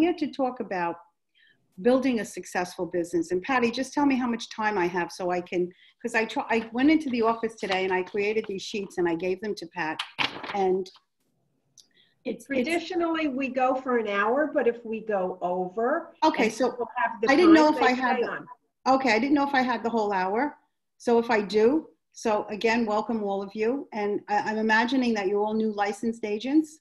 here to talk about building a successful business. And Patti, just tell me how much time I have so I can, because I try, I went into the office today and I created these sheets and I gave them to Pat. And it's, traditionally we go for an hour, but if we go over, okay, so we'll I didn't know if I had. The, okay, I didn't know if I had the whole hour. So if I do, so again, welcome all of you. And I, am I'm imagining that you're all new licensed agents.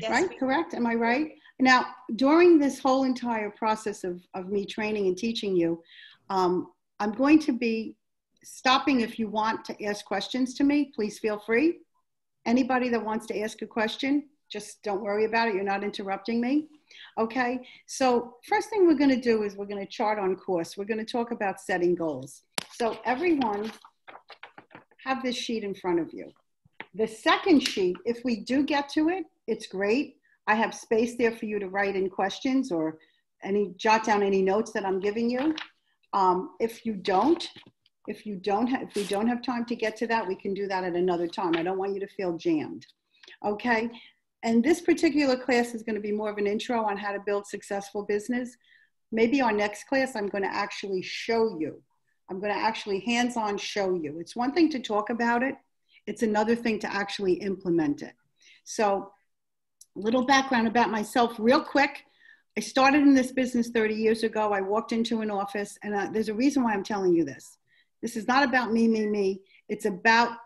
Yes, right? Correct? Am I right? Now, during this whole entire process of, of me training and teaching you, um, I'm going to be stopping if you want to ask questions to me. Please feel free. Anybody that wants to ask a question, just don't worry about it. You're not interrupting me. Okay, so first thing we're going to do is we're going to chart on course. We're going to talk about setting goals. So everyone have this sheet in front of you. The second sheet, if we do get to it, it's great. I have space there for you to write in questions or any jot down any notes that I'm giving you. Um, if you don't, if you don't if we don't have time to get to that, we can do that at another time. I don't want you to feel jammed. Okay. And this particular class is going to be more of an intro on how to build successful business. Maybe our next class, I'm going to actually show you. I'm going to actually hands-on show you. It's one thing to talk about it. It's another thing to actually implement it. So little background about myself real quick. I started in this business 30 years ago. I walked into an office and uh, there's a reason why I'm telling you this. This is not about me, me, me. It's about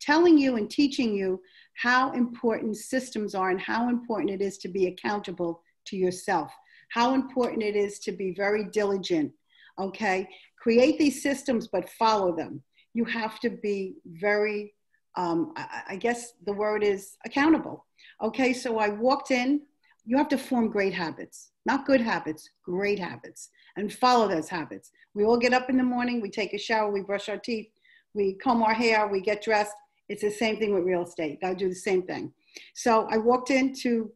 telling you and teaching you how important systems are and how important it is to be accountable to yourself, how important it is to be very diligent, okay? Create these systems, but follow them. You have to be very, um, I, I guess the word is accountable. Okay, so I walked in. You have to form great habits, not good habits, great habits, and follow those habits. We all get up in the morning, we take a shower, we brush our teeth, we comb our hair, we get dressed. It's the same thing with real estate. Gotta do the same thing. So I walked into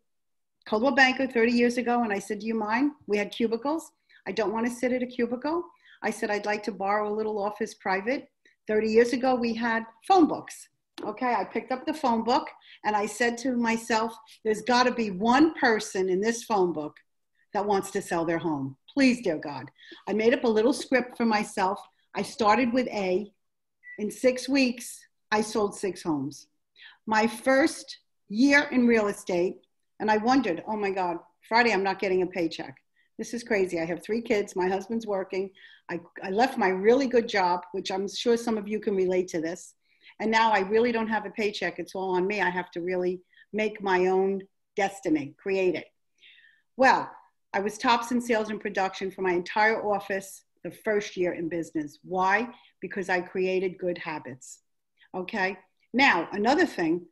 Coldwell Banker 30 years ago and I said, Do you mind? We had cubicles. I don't want to sit at a cubicle. I said, I'd like to borrow a little office private. 30 years ago, we had phone books. Okay, I picked up the phone book and I said to myself, there's got to be one person in this phone book that wants to sell their home. Please, dear God. I made up a little script for myself. I started with A. In six weeks, I sold six homes. My first year in real estate, and I wondered, oh my God, Friday, I'm not getting a paycheck. This is crazy. I have three kids. My husband's working. I, I left my really good job, which I'm sure some of you can relate to this. And now I really don't have a paycheck. It's all on me. I have to really make my own destiny, create it. Well, I was tops in sales and production for my entire office the first year in business. Why? Because I created good habits. Okay. Now, another thing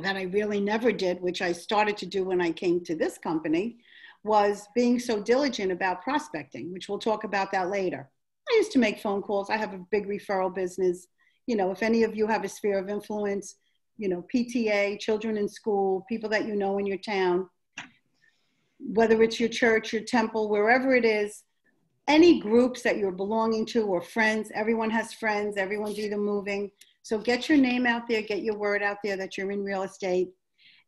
that I really never did, which I started to do when I came to this company, was being so diligent about prospecting, which we'll talk about that later. I used to make phone calls. I have a big referral business you know, if any of you have a sphere of influence, you know, PTA, children in school, people that you know in your town, whether it's your church, your temple, wherever it is, any groups that you're belonging to or friends, everyone has friends, everyone's either moving. So get your name out there, get your word out there that you're in real estate.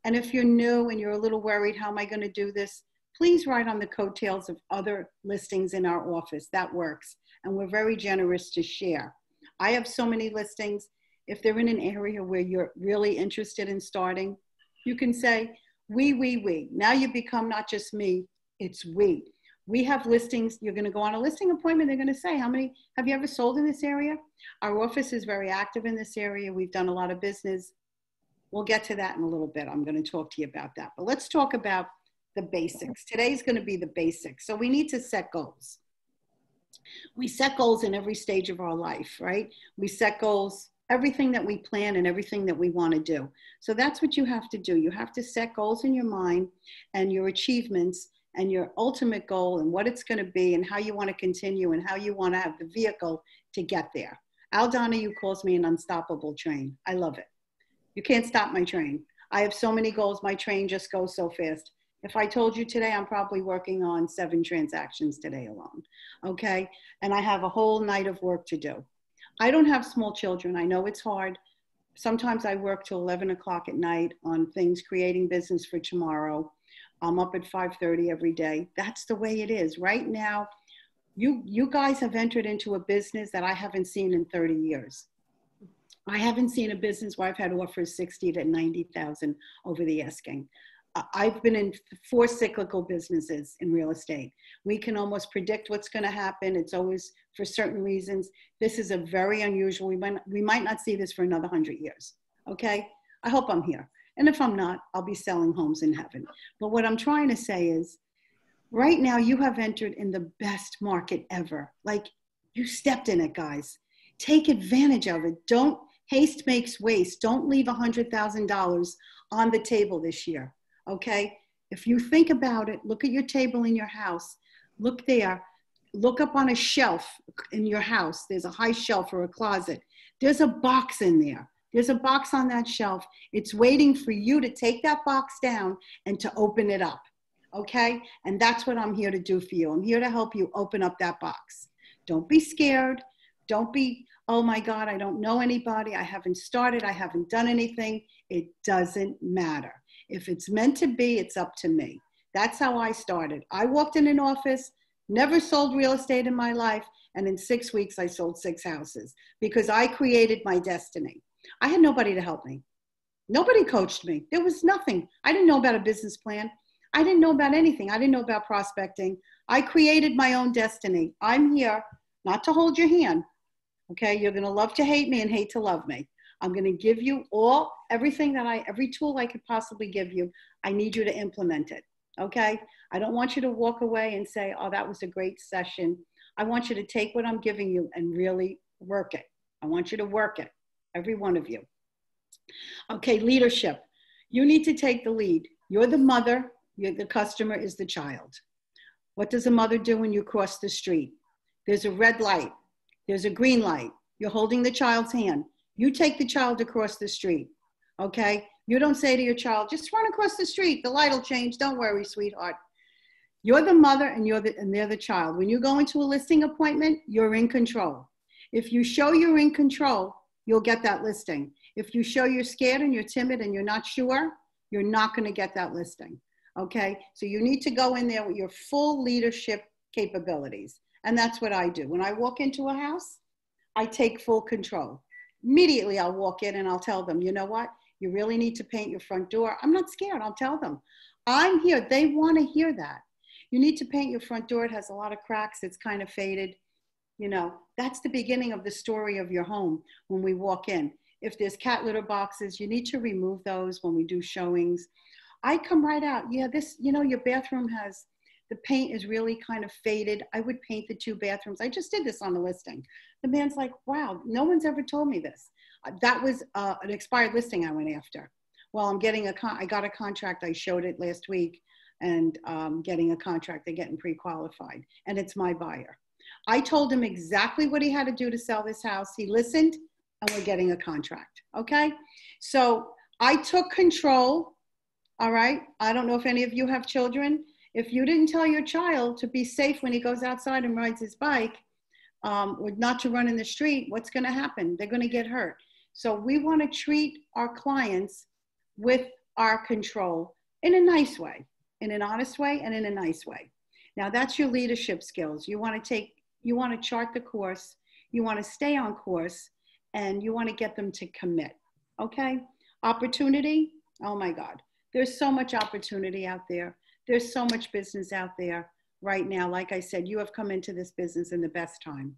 And if you're new and you're a little worried, how am I going to do this? Please write on the coattails of other listings in our office. That works. And we're very generous to share. I have so many listings. If they're in an area where you're really interested in starting, you can say, we, we, we. Now you become not just me, it's we. We have listings. You're going to go on a listing appointment. They're going to say, How many have you ever sold in this area? Our office is very active in this area. We've done a lot of business. We'll get to that in a little bit. I'm going to talk to you about that. But let's talk about the basics. Today's going to be the basics. So we need to set goals we set goals in every stage of our life, right? We set goals, everything that we plan and everything that we want to do. So that's what you have to do. You have to set goals in your mind and your achievements and your ultimate goal and what it's going to be and how you want to continue and how you want to have the vehicle to get there. Al Donahue calls me an unstoppable train. I love it. You can't stop my train. I have so many goals. My train just goes so fast. If I told you today, I'm probably working on seven transactions today alone. Okay. And I have a whole night of work to do. I don't have small children. I know it's hard. Sometimes I work till 11 o'clock at night on things, creating business for tomorrow. I'm up at 5:30 every day. That's the way it is. Right now, you you guys have entered into a business that I haven't seen in 30 years. I haven't seen a business where I've had offers 60 to 90,000 over the asking. I've been in four cyclical businesses in real estate. We can almost predict what's going to happen. It's always for certain reasons. This is a very unusual. We might, we might not see this for another 100 years. Okay? I hope I'm here. And if I'm not, I'll be selling homes in heaven. But what I'm trying to say is right now you have entered in the best market ever. Like you stepped in it, guys. Take advantage of it. Don't haste makes waste. Don't leave a $100,000 on the table this year. Okay? If you think about it, look at your table in your house. Look there. Look up on a shelf in your house. There's a high shelf or a closet. There's a box in there. There's a box on that shelf. It's waiting for you to take that box down and to open it up. Okay? And that's what I'm here to do for you. I'm here to help you open up that box. Don't be scared. Don't be, oh my God, I don't know anybody. I haven't started. I haven't done anything. It doesn't matter. If it's meant to be, it's up to me. That's how I started. I walked in an office, never sold real estate in my life, and in six weeks I sold six houses because I created my destiny. I had nobody to help me. Nobody coached me. There was nothing. I didn't know about a business plan. I didn't know about anything. I didn't know about prospecting. I created my own destiny. I'm here not to hold your hand. Okay, you're going to love to hate me and hate to love me. I'm going to give you all, everything that I, every tool I could possibly give you. I need you to implement it. Okay. I don't want you to walk away and say, oh, that was a great session. I want you to take what I'm giving you and really work it. I want you to work it, every one of you. Okay, leadership. You need to take the lead. You're the mother, you're, the customer is the child. What does a mother do when you cross the street? There's a red light, there's a green light. You're holding the child's hand. You take the child across the street, okay? You don't say to your child, just run across the street, the light will change, don't worry, sweetheart. You're the mother and you're the, and they're the child. When you go into a listing appointment, you're in control. If you show you're in control, you'll get that listing. If you show you're scared and you're timid and you're not sure, you're not going to get that listing. Okay? So you need to go in there with your full leadership capabilities. And that's what I do. When I walk into a house, I take full control immediately I'll walk in and I'll tell them, you know what? You really need to paint your front door. I'm not scared. I'll tell them. I'm here. They want to hear that. You need to paint your front door. It has a lot of cracks. It's kind of faded. You know, that's the beginning of the story of your home when we walk in. If there's cat litter boxes, you need to remove those when we do showings. I come right out. Yeah, this, you know, your bathroom has the paint is really kind of faded. I would paint the two bathrooms. I just did this on the listing. The man's like, wow, no one's ever told me this. Uh, that was uh, an expired listing I went after. Well, I'm getting a con- I got a contract. I showed it last week and um, getting a contract. They're getting pre-qualified and it's my buyer. I told him exactly what he had to do to sell this house. He listened and we're getting a contract. Okay. So I took control. All right. I don't know if any of you have children. If you didn't tell your child to be safe when he goes outside and rides his bike, um, or not to run in the street, what's going to happen? They're going to get hurt. So we want to treat our clients with our control in a nice way, in an honest way, and in a nice way. Now that's your leadership skills. You want to take, you want to chart the course, you want to stay on course, and you want to get them to commit. Okay? Opportunity, oh my God. There's so much opportunity out there. There's so much business out there right now. Like I said, you have come into this business in the best time.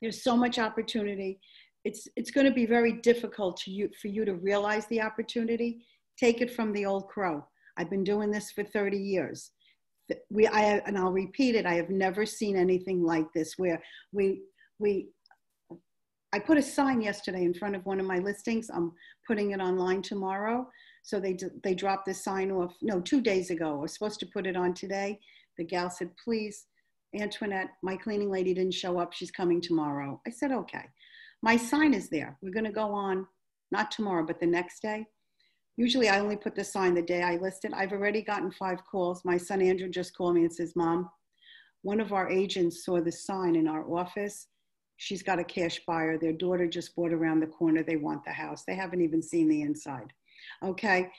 There's so much opportunity. It's, it's going to be very difficult to you, for you to realize the opportunity. Take it from the old crow. I've been doing this for 30 years. We, I, and I'll repeat it, I have never seen anything like this where we, we, I put a sign yesterday in front of one of my listings. I'm putting it online tomorrow so they, they dropped the sign off, no, two days ago. I was supposed to put it on today. The gal said, please, Antoinette, my cleaning lady didn't show up. She's coming tomorrow. I said, okay. My sign is there. We're going to go on, not tomorrow, but the next day. Usually I only put the sign the day I list it. I've already gotten five calls. My son Andrew just called me and says, Mom, one of our agents saw the sign in our office. She's got a cash buyer. Their daughter just bought around the corner. They want the house. They haven't even seen the inside. Okay.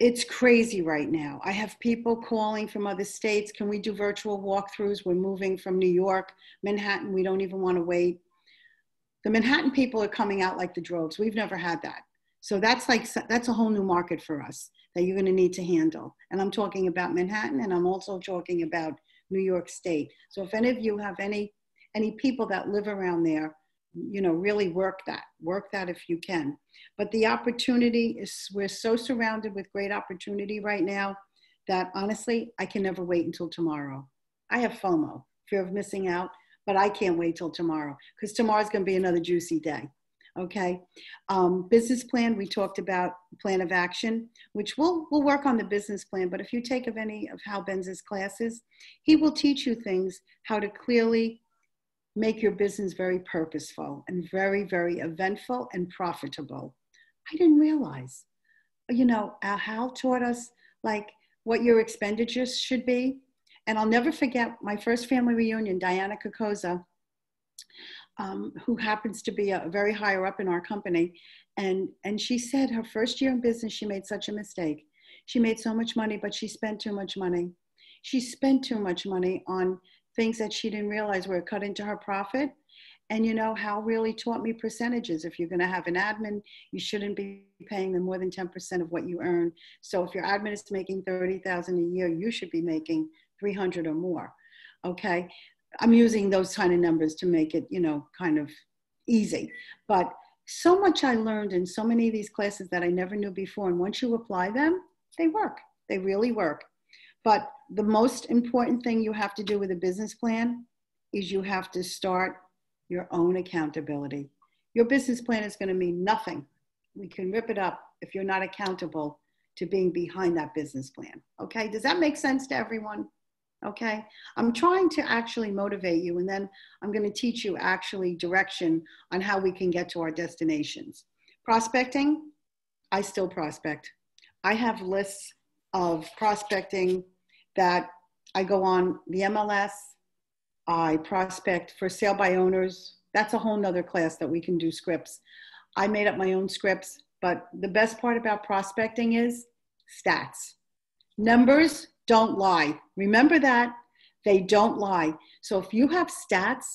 it's crazy right now. I have people calling from other states. Can we do virtual walkthroughs? We're moving from New York, Manhattan. We don't even want to wait. The Manhattan people are coming out like the droves. We've never had that. So that's like, that's a whole new market for us that you're going to need to handle. And I'm talking about Manhattan and I'm also talking about New York State. So if any of you have any, any people that live around there, you know, really work that, work that if you can. But the opportunity is, we're so surrounded with great opportunity right now that honestly, I can never wait until tomorrow. I have FOMO, fear of missing out, but I can't wait till tomorrow because tomorrow's going to be another juicy day. Okay. Um, business plan, we talked about plan of action, which we'll, we'll work on the business plan. But if you take of any of Hal Benz's classes, he will teach you things, how to clearly make your business very purposeful and very, very eventful and profitable. I didn't realize, you know, Hal taught us like what your expenditures should be. And I'll never forget my first family reunion, Diana Kokoza, um, who happens to be a, very higher up in our company. And, and she said her first year in business, she made such a mistake. She made so much money, but she spent too much money. She spent too much money on things that she didn't realize were cut into her profit. And you know, Hal really taught me percentages. If you're going to have an admin, you shouldn't be paying them more than 10% of what you earn. So if your admin is making 30,000 a year, you should be making 300 or more. Okay. I'm using those kind of numbers to make it, you know, kind of easy. But so much I learned in so many of these classes that I never knew before. And once you apply them, they work. They really work. But the most important thing you have to do with a business plan is you have to start your own accountability. Your business plan is going to mean nothing. We can rip it up if you're not accountable to being behind that business plan. Okay, does that make sense to everyone? Okay, I'm trying to actually motivate you, and then I'm going to teach you actually direction on how we can get to our destinations. Prospecting, I still prospect. I have lists of prospecting that I go on the MLS, I prospect for sale by owners. That's a whole nother class that we can do scripts. I made up my own scripts, but the best part about prospecting is stats. Numbers don't lie. Remember that. They don't lie. So if you have stats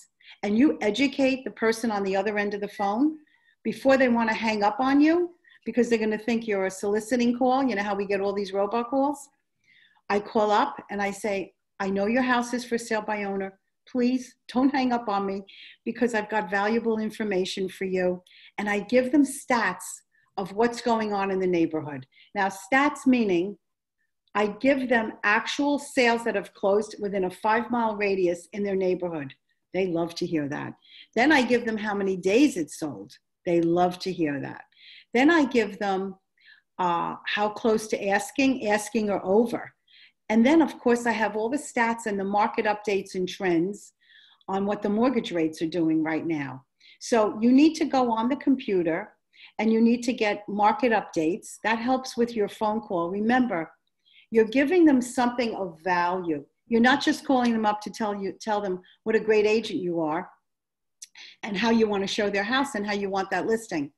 and you educate the person on the other end of the phone before they want to hang up on you, because they're going to think you're a soliciting call. You know how we get all these robocalls? I call up and I say, I know your house is for sale by owner. Please don't hang up on me because I've got valuable information for you. And I give them stats of what's going on in the neighborhood. Now, stats meaning I give them actual sales that have closed within a five mile radius in their neighborhood. They love to hear that. Then I give them how many days it's sold. They love to hear that. Then I give them uh, how close to asking, asking or over. And then, of course, I have all the stats and the market updates and trends on what the mortgage rates are doing right now. So you need to go on the computer and you need to get market updates. That helps with your phone call. Remember, you're giving them something of value. You're not just calling them up to tell you tell them what a great agent you are and how you want to show their house and how you want that listing.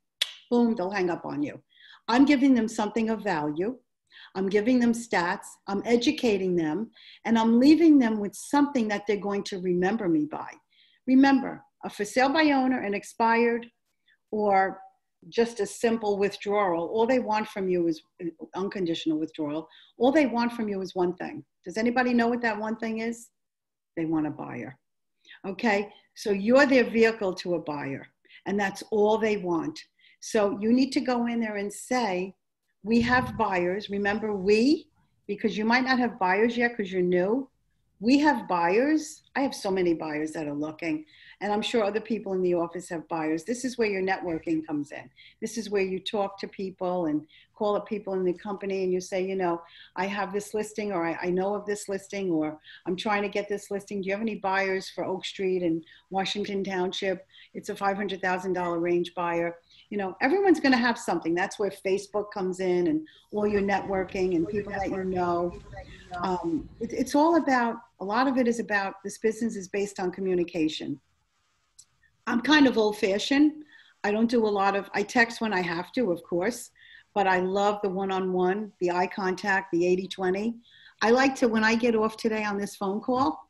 Boom, they'll hang up on you. I'm giving them something of value I'm giving them stats, I'm educating them, and I'm leaving them with something that they're going to remember me by. Remember, a for sale by owner, an expired, or just a simple withdrawal, all they want from you is uh, unconditional withdrawal. All they want from you is one thing. Does anybody know what that one thing is? They want a buyer. Okay, so you're their vehicle to a buyer, and that's all they want. So you need to go in there and say, we have buyers. Remember, we, because you might not have buyers yet because you're new. We have buyers. I have so many buyers that are looking, and I'm sure other people in the office have buyers. This is where your networking comes in. This is where you talk to people and call up people in the company and you say, you know, I have this listing or I, I know of this listing or I'm trying to get this listing. Do you have any buyers for Oak Street and Washington Township? It's a $500,000 range buyer you know, everyone's going to have something. That's where Facebook comes in and all your networking and people that you know. Um, it, it's all about, a lot of it is about this business is based on communication. I'm kind of old fashioned. I don't do a lot of, I text when I have to, of course, but I love the one on one, the eye contact, the 80 20. I like to, when I get off today on this phone call,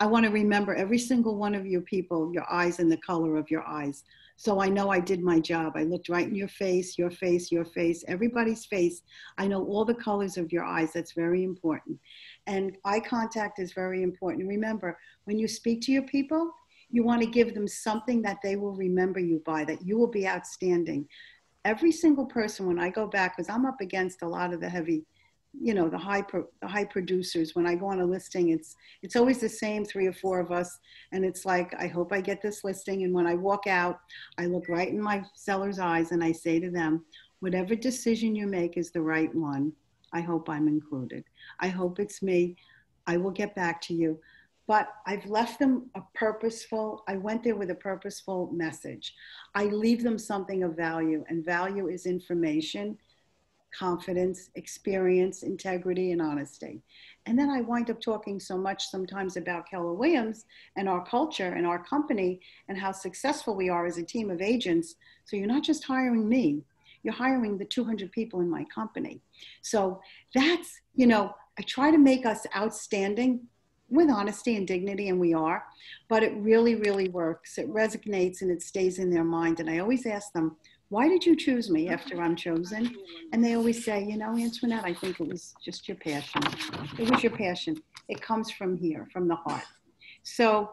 I want to remember every single one of your people, your eyes and the color of your eyes. So I know I did my job. I looked right in your face, your face, your face, everybody's face. I know all the colors of your eyes. That's very important. And eye contact is very important. Remember, when you speak to your people, you want to give them something that they will remember you by, that you will be outstanding. Every single person, when I go back, because I'm up against a lot of the heavy you know the high pro, the high producers when i go on a listing it's it's always the same three or four of us and it's like i hope i get this listing and when i walk out i look right in my seller's eyes and i say to them whatever decision you make is the right one. I hope i'm included. I hope it's me. I will get back to you. But i've left them a purposeful i went there with a purposeful message. I leave them something of value and value is information confidence, experience, integrity, and honesty. And then I wind up talking so much sometimes about Keller Williams and our culture and our company and how successful we are as a team of agents. So you're not just hiring me, you're hiring the 200 people in my company. So that's, you know, I try to make us outstanding with honesty and dignity, and we are, but it really, really works. It resonates and it stays in their mind. And I always ask them, why did you choose me after I'm chosen? And they always say, you know, Antoinette, I think it was just your passion. It was your passion. It comes from here, from the heart. So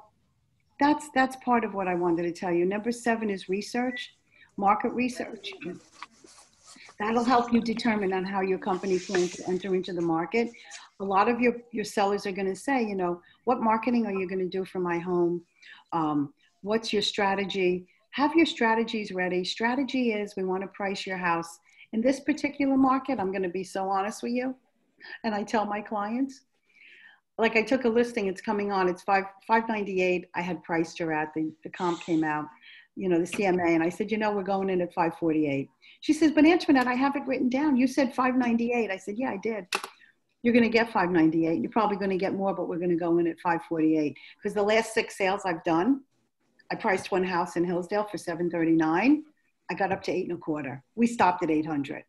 that's that's part of what I wanted to tell you. Number seven is research, market research. That'll help you determine on how your company plans to enter into the market. A lot of your, your sellers are going to say, you know, what marketing are you going to do for my home? Um, what's your strategy? Have your strategies ready. Strategy is we want to price your house. In this particular market, I'm going to be so honest with you. And I tell my clients, like I took a listing, it's coming on, it's five, 598. I had priced her at, the, the comp came out, you know, the CMA. And I said, you know, we're going in at 548. She says, but Antoinette, I have it written down. You said 598. I said, yeah, I did. You're going to get 598. You're probably going to get more, but we're going to go in at 548. Because the last six sales I've done, I priced one house in Hillsdale for 739. I got up to eight and a quarter. We stopped at 800.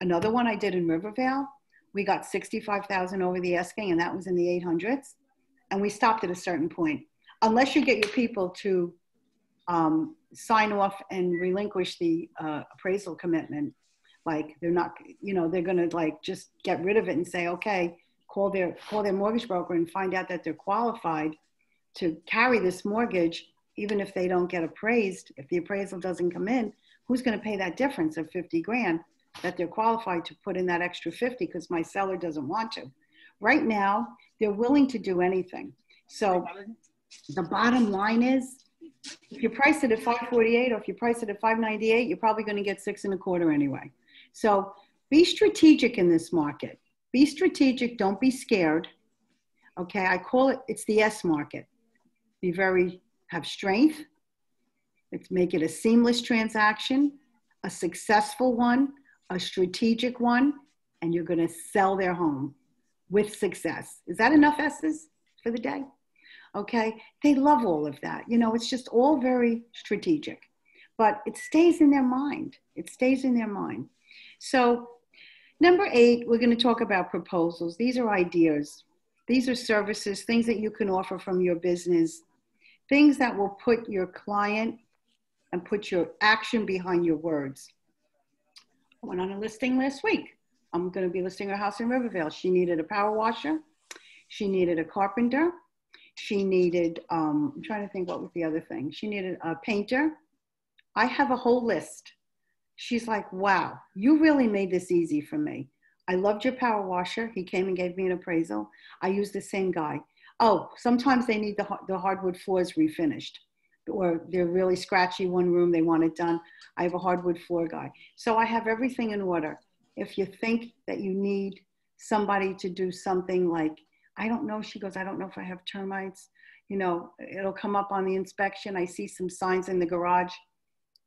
Another one I did in Rivervale, we got 65,000 over the asking and that was in the 800s. And we stopped at a certain point. Unless you get your people to um, sign off and relinquish the uh, appraisal commitment, like they're not, you know, they're gonna like just get rid of it and say, okay, call their, call their mortgage broker and find out that they're qualified to carry this mortgage even if they don't get appraised, if the appraisal doesn't come in, who's going to pay that difference of 50 grand that they're qualified to put in that extra 50 because my seller doesn't want to? Right now, they're willing to do anything. So the bottom line is if you price it at 548 or if you price it at 598, you're probably going to get six and a quarter anyway. So be strategic in this market. Be strategic. Don't be scared. Okay. I call it, it's the S market. Be very have strength. Let's make it a seamless transaction, a successful one, a strategic one, and you're going to sell their home with success. Is that enough S's for the day? Okay. They love all of that. You know, it's just all very strategic, but it stays in their mind. It stays in their mind. So, number eight, we're going to talk about proposals. These are ideas, these are services, things that you can offer from your business things that will put your client and put your action behind your words. I went on a listing last week. I'm going to be listing a house in Rivervale. She needed a power washer. She needed a carpenter. She needed, um, I'm trying to think what was the other thing. She needed a painter. I have a whole list. She's like, wow, you really made this easy for me. I loved your power washer. He came and gave me an appraisal. I used the same guy. Oh, sometimes they need the, the hardwood floors refinished or they're really scratchy one room, they want it done. I have a hardwood floor guy. So I have everything in order. If you think that you need somebody to do something like, I don't know, she goes, I don't know if I have termites. You know, it'll come up on the inspection. I see some signs in the garage.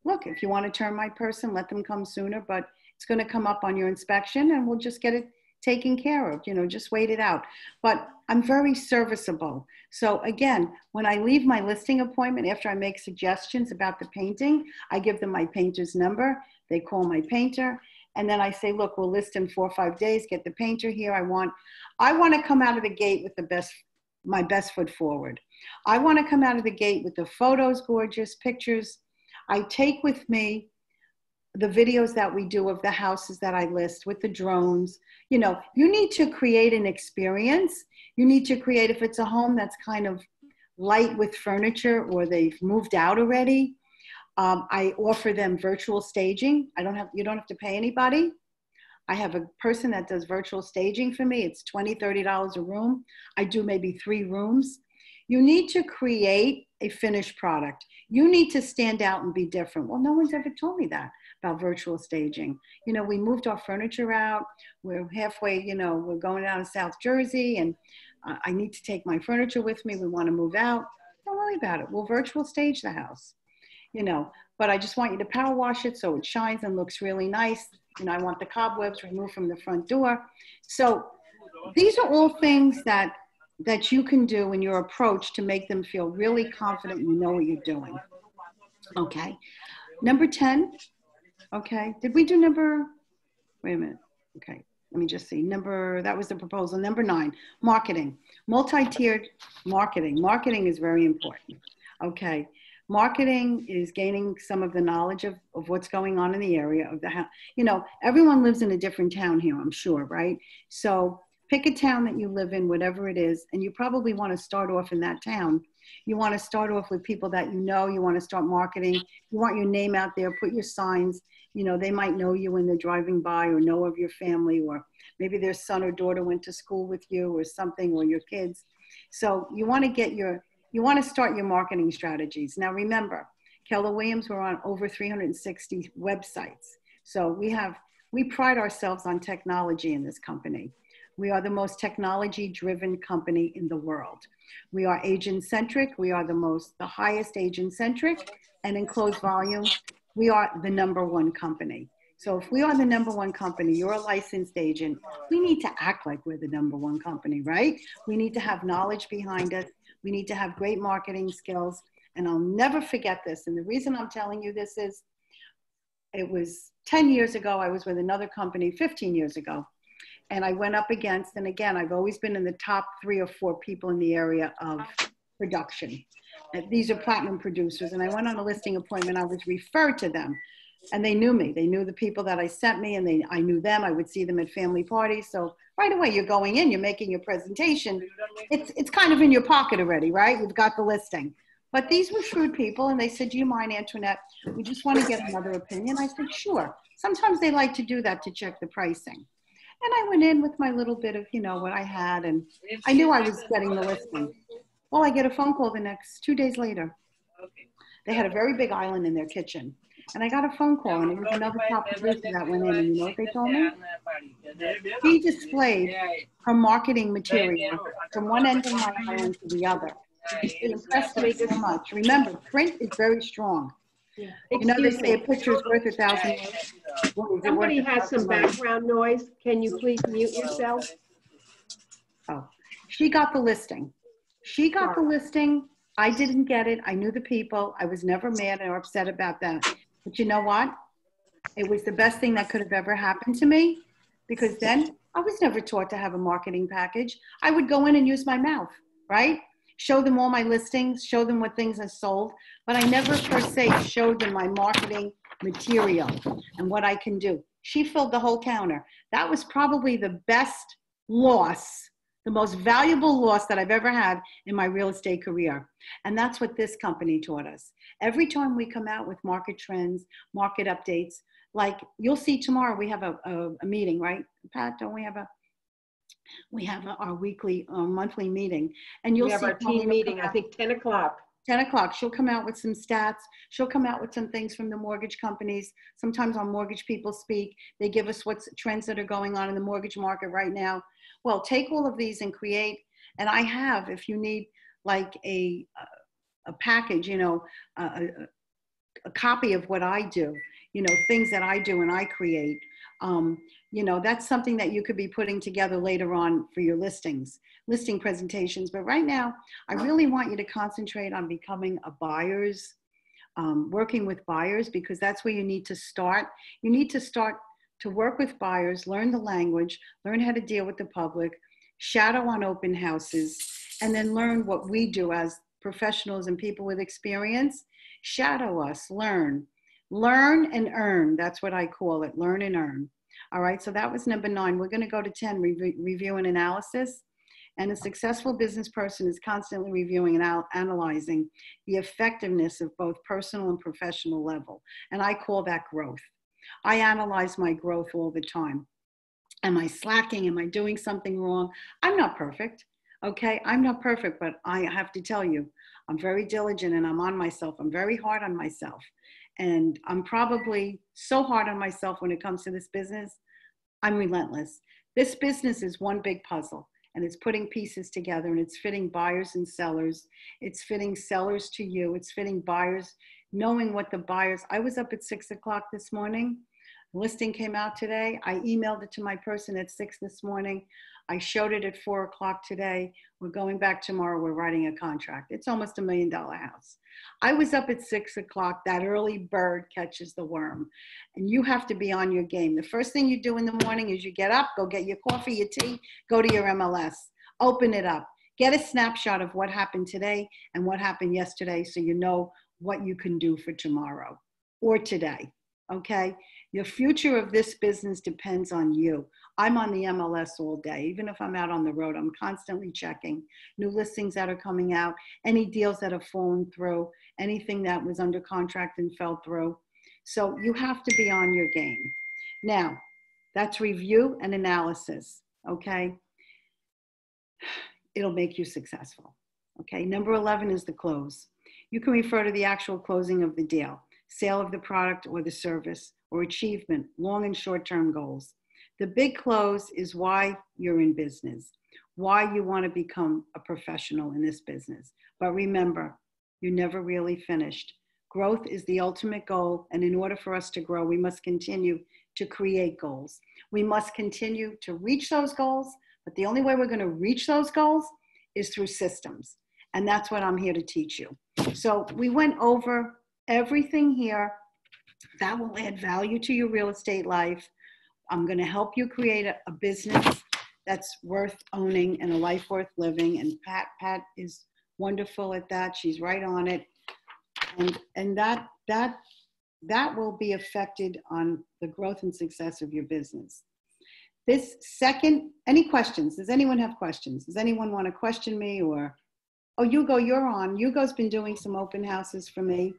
Look, if you want a termite person, let them come sooner, but it's going to come up on your inspection and we'll just get it taken care of, you know, just wait it out. But I'm very serviceable. So again, when I leave my listing appointment, after I make suggestions about the painting, I give them my painter's number. They call my painter and then I say, look, we'll list in four or five days, get the painter here. I want, I want to come out of the gate with the best, my best foot forward. I want to come out of the gate with the photos, gorgeous pictures. I take with me the videos that we do of the houses that I list with the drones. You know, you need to create an experience. You need to create, if it's a home that's kind of light with furniture or they've moved out already, um, I offer them virtual staging. I don't have, you don't have to pay anybody. I have a person that does virtual staging for me. It's $20, $30 a room. I do maybe three rooms. You need to create a finished product. You need to stand out and be different. Well, no one's ever told me that about virtual staging. You know, we moved our furniture out. We're halfway, you know, we're going down to South Jersey and uh, I need to take my furniture with me. We want to move out. Don't worry about it. We'll virtual stage the house you know, but I just want you to power wash it so it shines and looks really nice. You know, I want the cobwebs removed from the front door. So these are all things that that you can do in your approach to make them feel really confident you know what you're doing. Okay. Number 10. Okay. Did we do number wait a minute. Okay. Let me just see. Number that was the proposal. Number nine, marketing. Multi-tiered marketing. Marketing is very important. Okay marketing is gaining some of the knowledge of, of what's going on in the area of the house. You know, everyone lives in a different town here, I'm sure, right? So pick a town that you live in, whatever it is, and you probably want to start off in that town. You want to start off with people that you know, you want to start marketing, you want your name out there, put your signs, you know, they might know you when they're driving by or know of your family, or maybe their son or daughter went to school with you or something, or your kids. So you want to get your you want to start your marketing strategies. Now remember, Keller Williams, we're on over 360 websites. So we have, we pride ourselves on technology in this company. We are the most technology driven company in the world. We are agent centric. We are the most, the highest agent centric and in closed volume, we are the number one company. So if we are the number one company, you're a licensed agent, we need to act like we're the number one company, right? We need to have knowledge behind us. We need to have great marketing skills. And I'll never forget this. And the reason I'm telling you this is it was 10 years ago, I was with another company 15 years ago. And I went up against, and again, I've always been in the top three or four people in the area of production. And these are platinum producers. And I went on a listing appointment, I was referred to them and they knew me. They knew the people that I sent me, and they I knew them. I would see them at family parties. So right away, you're going in, you're making your presentation. It's it's kind of in your pocket already, right? You've got the listing. But these were shrewd people, and they said, "Do you mind, Antoinette? We just want to get another opinion." I said, "Sure." Sometimes they like to do that to check the pricing. And I went in with my little bit of, you know, what I had, and I knew I was getting the listing. Well, I get a phone call the next two days later. They had a very big island in their kitchen and I got a phone call, and it was another top producer that went in, and you know what they told me? He displayed her marketing material from one end of my island to the other. It impressed me so much. Remember, print is very strong. Yeah. You know, they say a picture is worth a thousand words. Somebody has some background noise. Can you please mute yourself? Oh, she got the listing. She got the listing. I didn't get it. I knew the people. I was never mad or upset about that. But you know what? It was the best thing that could have ever happened to me because then I was never taught to have a marketing package. I would go in and use my mouth, right? Show them all my listings, show them what things I sold, but I never per se showed them my marketing material and what I can do. She filled the whole counter. That was probably the best loss the most valuable loss that I've ever had in my real estate career. And that's what this company taught us. Every time we come out with market trends, market updates, like you'll see tomorrow, we have a, a, a meeting, right? Pat, don't we have a, we have a, our weekly, uh, monthly meeting. And you'll we have see our team meeting, I think 10 o'clock. 10 o'clock, she'll come out with some stats. She'll come out with some things from the mortgage companies. Sometimes our mortgage people speak. They give us what's trends that are going on in the mortgage market right now. Well, take all of these and create, and I have, if you need like a, a package, you know, a, a, copy of what I do, you know, things that I do and I create. Um, you know, that's something that you could be putting together later on for your listings, listing presentations. But right now, I really want you to concentrate on becoming a buyer's, um, working with buyers, because that's where you need to start. You need to start to work with buyers, learn the language, learn how to deal with the public, shadow on open houses, and then learn what we do as professionals and people with experience. Shadow us, learn. Learn and earn. That's what I call it learn and earn. All right, so that was number nine. We're going to go to 10 review, review and analysis. And a successful business person is constantly reviewing and al- analyzing the effectiveness of both personal and professional level. And I call that growth. I analyze my growth all the time. Am I slacking? Am I doing something wrong? I'm not perfect. Okay, I'm not perfect, but I have to tell you, I'm very diligent and I'm on myself. I'm very hard on myself. And I'm probably so hard on myself when it comes to this business. I'm relentless. This business is one big puzzle and it's putting pieces together and it's fitting buyers and sellers. It's fitting sellers to you. It's fitting buyers, knowing what the buyers. I was up at six o'clock this morning. Listing came out today. I emailed it to my person at six this morning. I showed it at four o'clock today. We're going back tomorrow. We're writing a contract. It's almost a million dollar house. I was up at six o'clock. That early bird catches the worm. And you have to be on your game. The first thing you do in the morning is you get up, go get your coffee, your tea, go to your MLS, open it up, get a snapshot of what happened today and what happened yesterday so you know what you can do for tomorrow or today. Okay? Your future of this business depends on you. I'm on the MLS all day. Even if I'm out on the road, I'm constantly checking new listings that are coming out, any deals that have fallen through, anything that was under contract and fell through. So you have to be on your game. Now, that's review and analysis, okay? It'll make you successful, okay? Number 11 is the close. You can refer to the actual closing of the deal, sale of the product or the service, or achievement, long and short term goals. The big close is why you're in business, why you want to become a professional in this business. But remember, you're never really finished. Growth is the ultimate goal, and in order for us to grow, we must continue to create goals. We must continue to reach those goals, but the only way we're going to reach those goals is through systems. And that's what I'm here to teach you. So we went over everything here that will add value to your real estate life. I'm going to help you create a, a, business that's worth owning and a life worth living. And Pat, Pat is wonderful at that. She's right on it. And, and that, that, that will be affected on the growth and success of your business. This second, any questions? Does anyone have questions? Does anyone want to question me or, oh, Hugo, you're on. Hugo's been doing some open houses for me.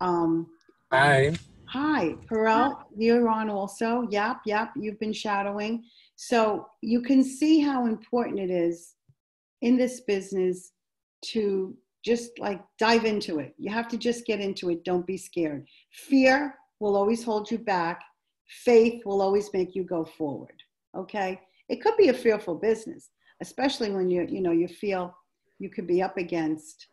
Um, Hi. Hi, Perel, you're on also. Yep, yep, you've been shadowing. So you can see how important it is in this business to just like dive into it. You have to just get into it. Don't be scared. Fear will always hold you back. Faith will always make you go forward. Okay? It could be a fearful business, especially when you you know you feel you could be up against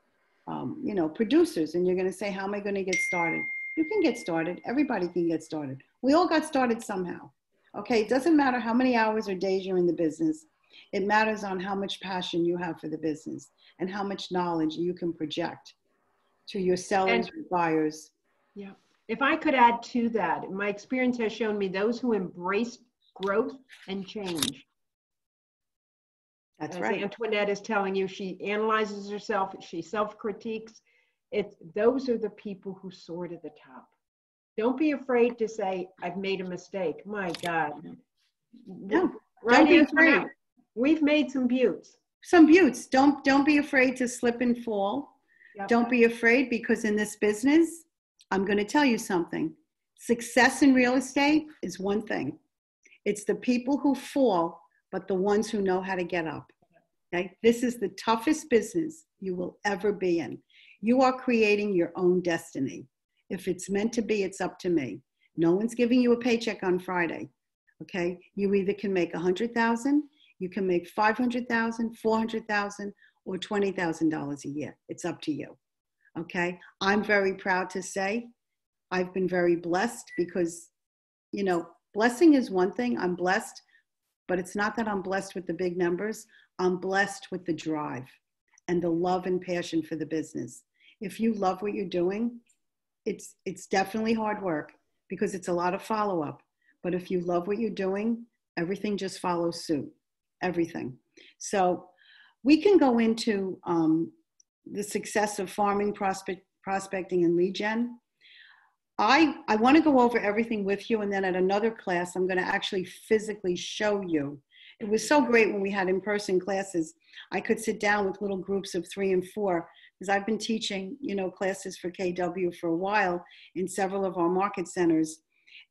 um, you know producers and you're going to say, "How am I going to get started?" you can get started. Everybody can get started. We all got started somehow. Okay, it doesn't matter how many hours or days you're in the business. It matters on how much passion you have for the business and how much knowledge you can project to your sellers and, and buyers. Yeah. If I could add to that, my experience has shown me those who embrace growth and change. That's As right. Antoinette is telling you, she analyzes herself, she self critiques, it's those are the people who soar to the top. Don't be afraid to say, I've made a mistake. My God. No, right don't be afraid. We've made some buttes. Some buttes. Don't don't be afraid to slip and fall. Yep. Don't be afraid because in this business, I'm going to tell you something. Success in real estate is one thing. It's the people who fall, but the ones who know how to get up. Okay? This is the toughest business you will ever be in. You are creating your own destiny. If it's meant to be, it's up to me. No one's giving you a paycheck on Friday. Okay? You either can make a hundred thousand, you can make five hundred thousand, four hundred thousand, or twenty thousand dollars a year. It's up to you. Okay? I'm very proud to say I've been very blessed because, you know, blessing is one thing. I'm blessed, but it's not that I'm blessed with the big numbers. I'm blessed with the drive and the love and passion for the business if you love what you're doing, it's it's definitely hard work because it's a lot of follow up. But if you love what you're doing, everything just follows suit. Everything. So we can go into um, the success of farming, prospect, prospecting, and lead gen. I, I want to go over everything with you, and then at another class, I'm going to actually physically show you. It was so great when we had in person classes. I could sit down with little groups of three and four because I've been teaching, you know, classes for KW for a while in several of our market centers.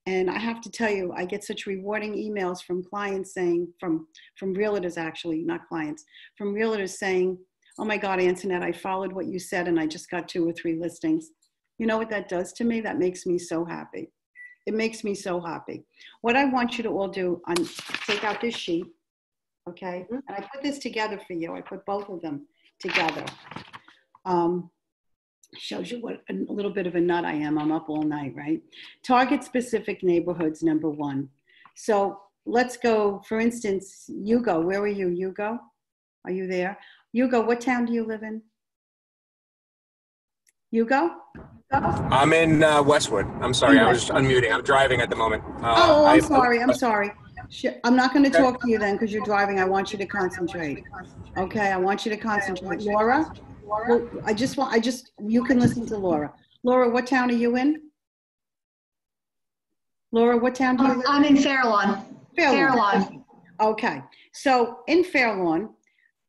And I have to tell you, I get such rewarding emails from clients saying, from, from realtors actually, not clients, from realtors saying, oh my God, Antoinette, I followed what you said and I just got two or three listings. You know what that does to me? That makes me so happy. It makes me so happy. What I want you to all do, on take out this sheet, okay? Mm-hmm. And I put this together for you. I put both of them together. Um, shows you what a little bit of a nut I am. I'm up all night, right? Target specific neighborhoods, number one. So let's go, for instance, Hugo. Where are you, Hugo? Are you there? Hugo, what town do you live in? Hugo? I'm in uh, Westwood. I'm sorry, I was unmuting. I'm driving at the moment. Uh, oh, I'm I, sorry. I'm sorry. I'm not going to talk to you then because you're driving. I want you to concentrate. Okay, I want you to concentrate. Laura? Well, I just want, I just, you can listen to Laura. Laura, what town are you in? Laura, what town do you live I'm in Fairlawn. Fairlawn. Fairlawn. Okay, so in Fairlawn,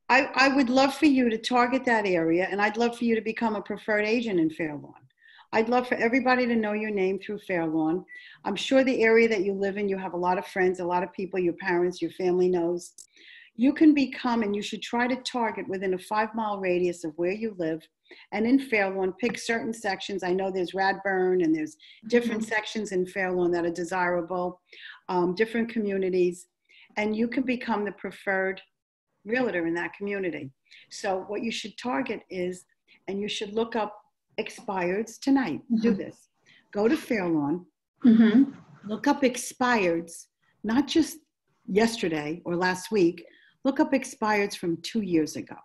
I, I would love for you to target that area and I'd love for you to become a preferred agent in Fairlawn. I'd love for everybody to know your name through Fairlawn. I'm sure the area that you live in, you have a lot of friends, a lot of people, your parents, your family knows. You can become and you should try to target within a five mile radius of where you live. And in fairlawn pick certain sections. I know there's radburn and there's different mm-hmm. sections in fairlawn that are desirable um, different communities. And you can become the preferred realtor in that community. So what you should target is and you should look up expireds tonight mm-hmm. do this go to fairlawn mm-hmm. look up expireds not just yesterday or last week look up expireds from two years ago.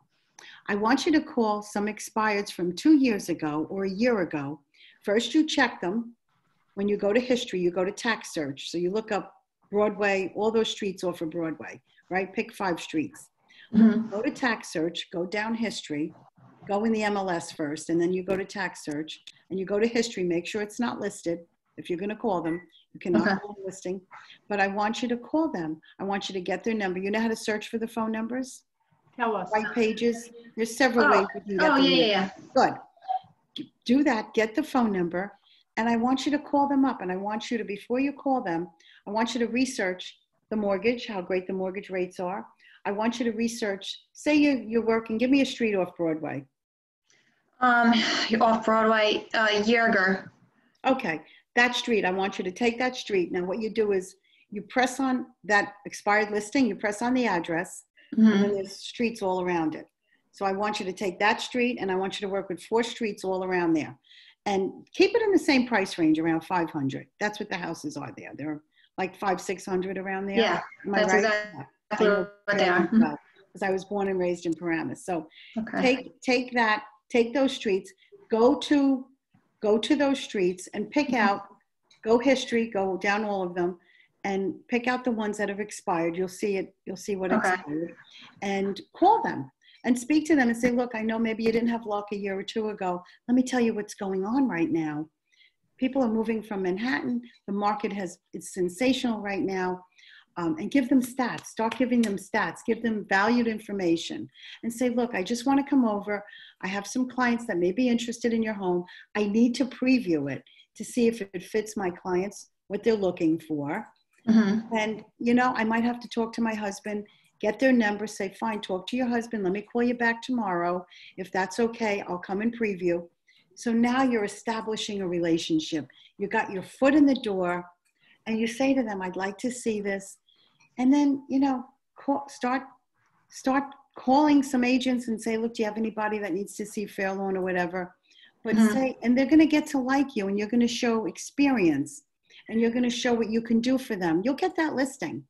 I want you to call some expireds from two years ago or a year ago. First, you check them. When you go to history, you go to tax search. So you look up Broadway, all those streets off of Broadway, right? Pick five streets. Mm-hmm. Go to tax search, go down history, go in the MLS first, and then you go to tax search and you go to history. Make sure it's not listed if you're going to call them. You cannot okay. call a listing, but I want you to call them. I want you to get their number. You know how to search for the phone numbers? Tell us. White pages. There's several oh. ways you can get Oh, yeah, yeah, yeah. Good. Do that. Get the phone number, and I want you to call them up. And I want you to, before you call them, I want you to research the mortgage, how great the mortgage rates are. I want you to research. Say you you're working. Give me a street off Broadway. Um, off Broadway, uh, Yerger. Okay that street, I want you to take that street. Now, what you do is you press on that expired listing, you press on the address, mm-hmm. and then there's streets all around it. So I want you to take that street and I want you to work with four streets all around there. And keep it in the same price range around 500. That's what the houses are there. They're like five, 600 around there. Yeah, I that's right? exactly what they are. Because I was born and raised in Paramus. So okay. take, take that, take those streets, go to go to those streets and pick mm-hmm. out, go history, go down all of them, and pick out the ones that have expired. You'll see it. You'll see what okay. expired, and call them and speak to them and say, "Look, I know maybe you didn't have luck a year or two ago. Let me tell you what's going on right now. People are moving from Manhattan. The market has it's sensational right now." Um, and give them stats. Start giving them stats. Give them valued information and say, look, I just want to come over. I have some clients that may be interested in your home. I need to preview it to see if it fits my clients, what they're looking for. Mm-hmm. And, you know, I might have to talk to my husband, get their number, say, fine, talk to your husband. Let me call you back tomorrow. If that's okay, I'll come and preview. So now you're establishing a relationship. You got your foot in the door and you say to them, I'd like to see this and then you know call, start start calling some agents and say look do you have anybody that needs to see fairlawn or whatever but mm-hmm. say and they're going to get to like you and you're going to show experience and you're going to show what you can do for them you'll get that listing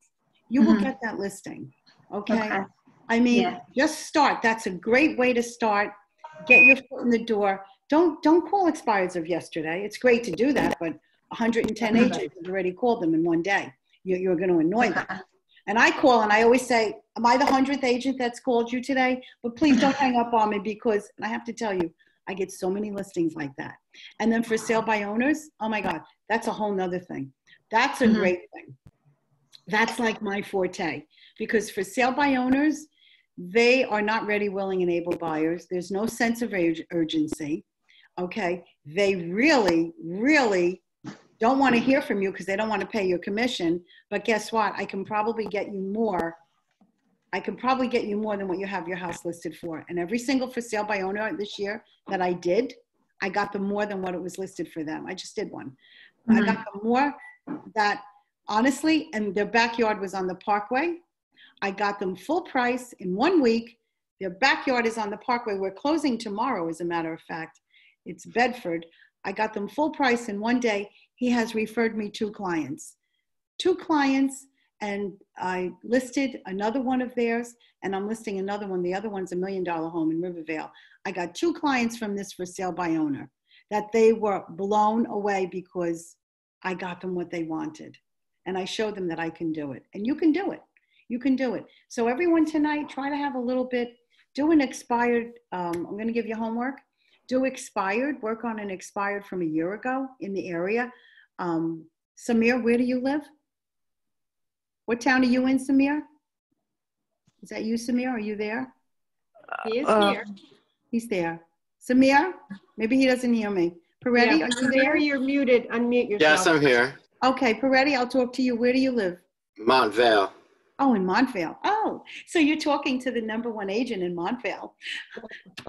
you mm-hmm. will get that listing okay, okay. i mean yeah. just start that's a great way to start get your foot in the door don't don't call expireds of yesterday it's great to do that but 110 agents have already called them in one day. You're, you're going to annoy them. And I call and I always say, Am I the 100th agent that's called you today? But please don't hang up on me because I have to tell you, I get so many listings like that. And then for sale by owners, oh my God, that's a whole nother thing. That's a Mhm. great thing. That's like my forte because for sale by owners, they are not ready, willing, and able buyers. There's no sense of urgency. Okay. They really, really don't want to hear from you because they don't want to pay your commission. But guess what? I can probably get you more. I can probably get you more than what you have your house listed for. And every single for sale by owner this year that I did, I got them more than what it was listed for them. I just did one. I mm-hmm. got them more that honestly, and their backyard was on the parkway. I got them full price in one week. Their backyard is on the parkway. We're closing tomorrow, as a matter of fact. It's Bedford. I got them full price in one day. He has referred me two clients. Two clients, and I listed another one of theirs, and I'm listing another one. The other one's a million dollar home in Rivervale. I got two clients from this for sale by owner that they were blown away because I got them what they wanted. And I showed them that I can do it. And you can do it. You can do it. So, everyone tonight, try to have a little bit, do an expired, um, I'm going to give you homework. Do expired, work on an expired from a year ago in the area. Um, Samir, where do you live? What town are you in, Samir? Is that you, Samir? Are you there? He is Uh, here. He's there. Samir? Maybe he doesn't hear me. Peretti, Yeah, are you there? You're muted. Unmute yourself. Yes, I'm here. Okay, Peretti, I'll talk to you. Where do you live? Montvale. Oh, in Montvale. Oh, so you're talking to the number one agent in Montvale.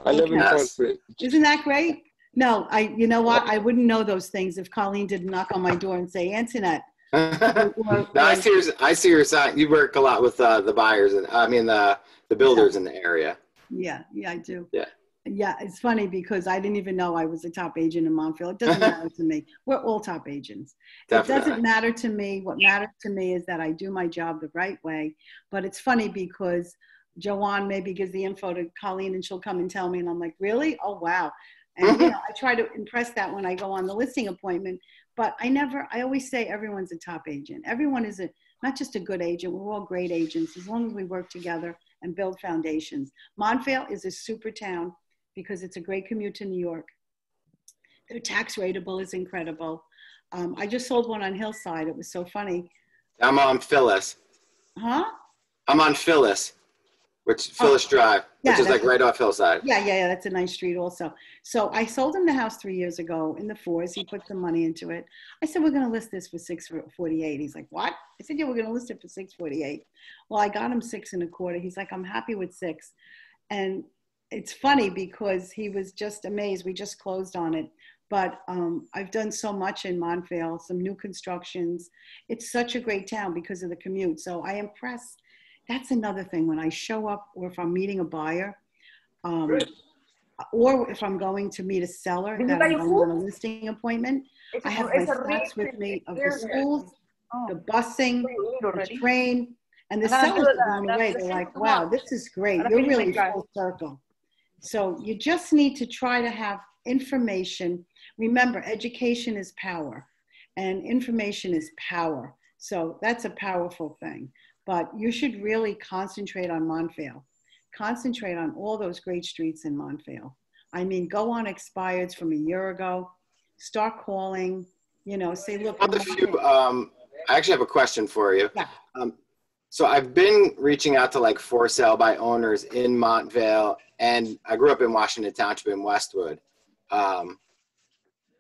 I live in. Concord. Isn't that great? No, I, you know what? I wouldn't know those things if Colleen didn't knock on my door and say, Antoinette. no, I see your, I see your sign. You work a lot with uh, the buyers and I mean the the builders in the area. Yeah, yeah, I do. Yeah. Yeah, it's funny because I didn't even know I was a top agent in Montvale. It doesn't matter to me. We're all top agents. It doesn't matter to me. What matters to me is that I do my job the right way. But it's funny because Joanne maybe gives the info to Colleen and she'll come and tell me, and I'm like, really? Oh, wow. And you know, I try to impress that when I go on the listing appointment. But I never, I always say everyone's a top agent. Everyone is a, not just a good agent, we're all great agents as long as we work together and build foundations. Montvale is a super town because it's a great commute to New York. Their tax rateable is incredible. Um, I just sold one on Hillside. It was so funny. I'm on Phyllis. Huh? I'm on Phyllis, which Phyllis Drive, Oh. Yeah, which is like right off Hillside. Yeah, yeah, yeah. That's a nice street also. So I sold him the house three years ago in the fours. He put some money into it. I said, we're going to list this for six forty-eight. He's like, what? I said, yeah, we're going to list it for six forty-eight. Well, I got him six and a quarter. He's like, I'm happy with six. And it's funny because he was just amazed. We just closed on it. But um, I've done so much in Montvale, some new constructions. It's such a great town because of the commute. So I impress. That's another thing when I show up or if I'm meeting a buyer, um, or if I'm going to meet a seller that I'm on a listing appointment, I have my stats with me of the schools, the busing, the train, and the sellers are blown away. They're like, wow, this is great. You're really full circle. So you just need to try to have information. Remember, education is power and information is power. So that's a powerful thing. But you should really concentrate on Montvale. Concentrate on all those great streets in Montvale. I mean, go on expireds from a year ago. Start calling. You know, say, look. The few, um, I actually have a question for you. Yeah. Um, so I've been reaching out to like for sale by owners in Montvale, and I grew up in Washington Township in Westwood, um,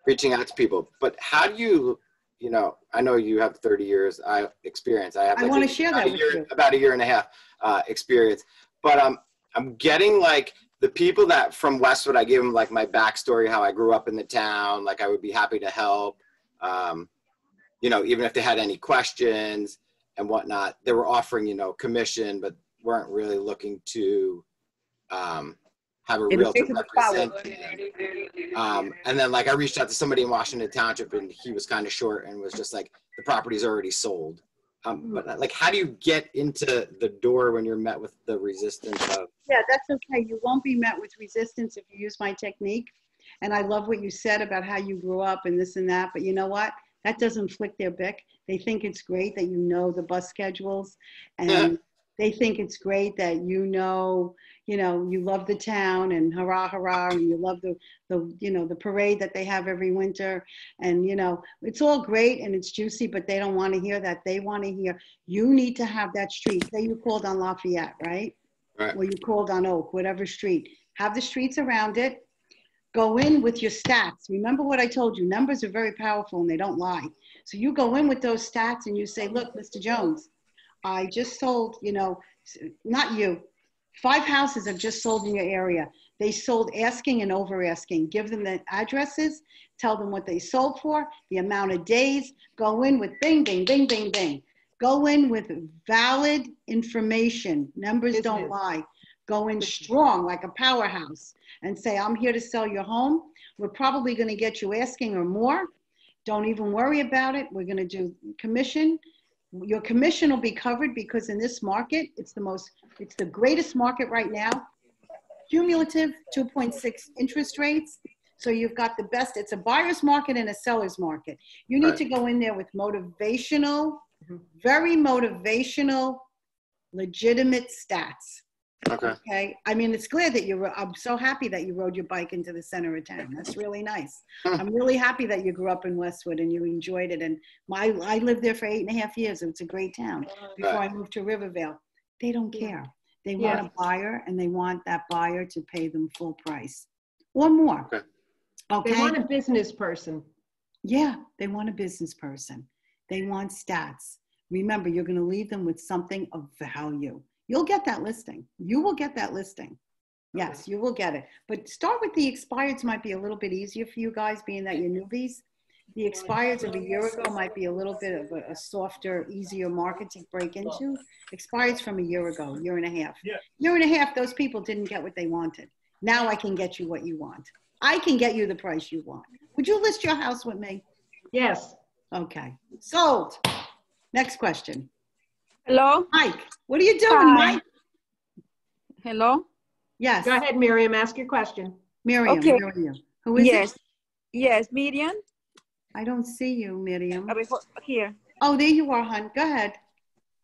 reaching out to people. But how do you, you know, I know you have 30 years I experience. I have. I wanna share that with year- you. About a year and a half uh, experience, but um, I'm getting like the people that from Westwood. I give them like my backstory, how I grew up in the town. Like I would be happy to help. Um, you know, even if they had any questions and whatnot, they were offering, you know, commission, but weren't really looking to um, have a realtor represent. Um, and then, like, I reached out to somebody in Washington Township, and he was kind of short and was just like, "The property's already sold." Um, but like, how do you get into the door when you're met with the resistance of? Yeah, that's okay. You won't be met with resistance if you use my technique. And I love what you said about how you grew up and this and that. But you know what? That doesn't flick their bick. They think it's great that you know the bus schedules and Yeah. they think it's great that you know, you know, you love the town and hurrah, hurrah, and you love the, the, you know, the parade that they have every winter. And, you know, it's all great and it's juicy, but they don't want to hear that. They want to hear, you need to have that street. Say you called on Lafayette, right? Right. Or you called on Oak, whatever street. Have the streets around it. Go in with your stats. Remember what I told you, numbers are very powerful and they don't lie. So you go in with those stats and you say, look, Mr. Jones, I just sold, you know, not you, five houses have just sold in your area. They sold asking and over asking. Give them the addresses, tell them what they sold for, the amount of days. Go in with bing, bing, bing, bing, bing. Go in with valid information. Numbers don't lie. Go in strong like a powerhouse and say, I'm here to sell your home. We're probably going to get you asking or more. Don't even worry about it. We're going to do commission. Your commission will be covered because in this market, it's the most, it's the greatest market right now. Cumulative 2.6 interest rates. So you've got the best, it's a buyer's market and a seller's market. You need Right. to go in there with motivational, Mhm. very motivational, legitimate stats. Okay. Okay, I mean, it's clear that you, ro- I'm so happy that you rode your bike into the center of town. That's really nice. Hmm. I'm really happy that you grew up in Westwood and you enjoyed it. And my, I lived there for eight and a half years. It's a great town before I moved to Rivervale. They don't care. They want a buyer and they want that buyer to pay them full price or more. Okay. okay. They want a business person. yeah, they want a business person. They want stats. Remember, you're going to leave them with something of value. You'll get that listing. You will get that listing. Yes, you will get it. But start with the expireds might be a little bit easier for you guys, being that you're newbies. The expireds of a year ago might be a little bit of a, a softer, easier market to break into. Expireds from a year ago, year and a half. Yeah. Year and a half, those people didn't get what they wanted. Now I can get you what you want. I can get you the price you want. Would you list your house with me? Yes. Okay, sold. Next question. Hello? Mike, what are you doing, Hi. Mike? Hello? Yes, Go ahead, Miriam, ask your question. Miriam, Okay. Miriam. Who is yes. it? Yes, Miriam. I don't see you, Miriam. A ver, Here. Oh, there you are, hon. Go ahead.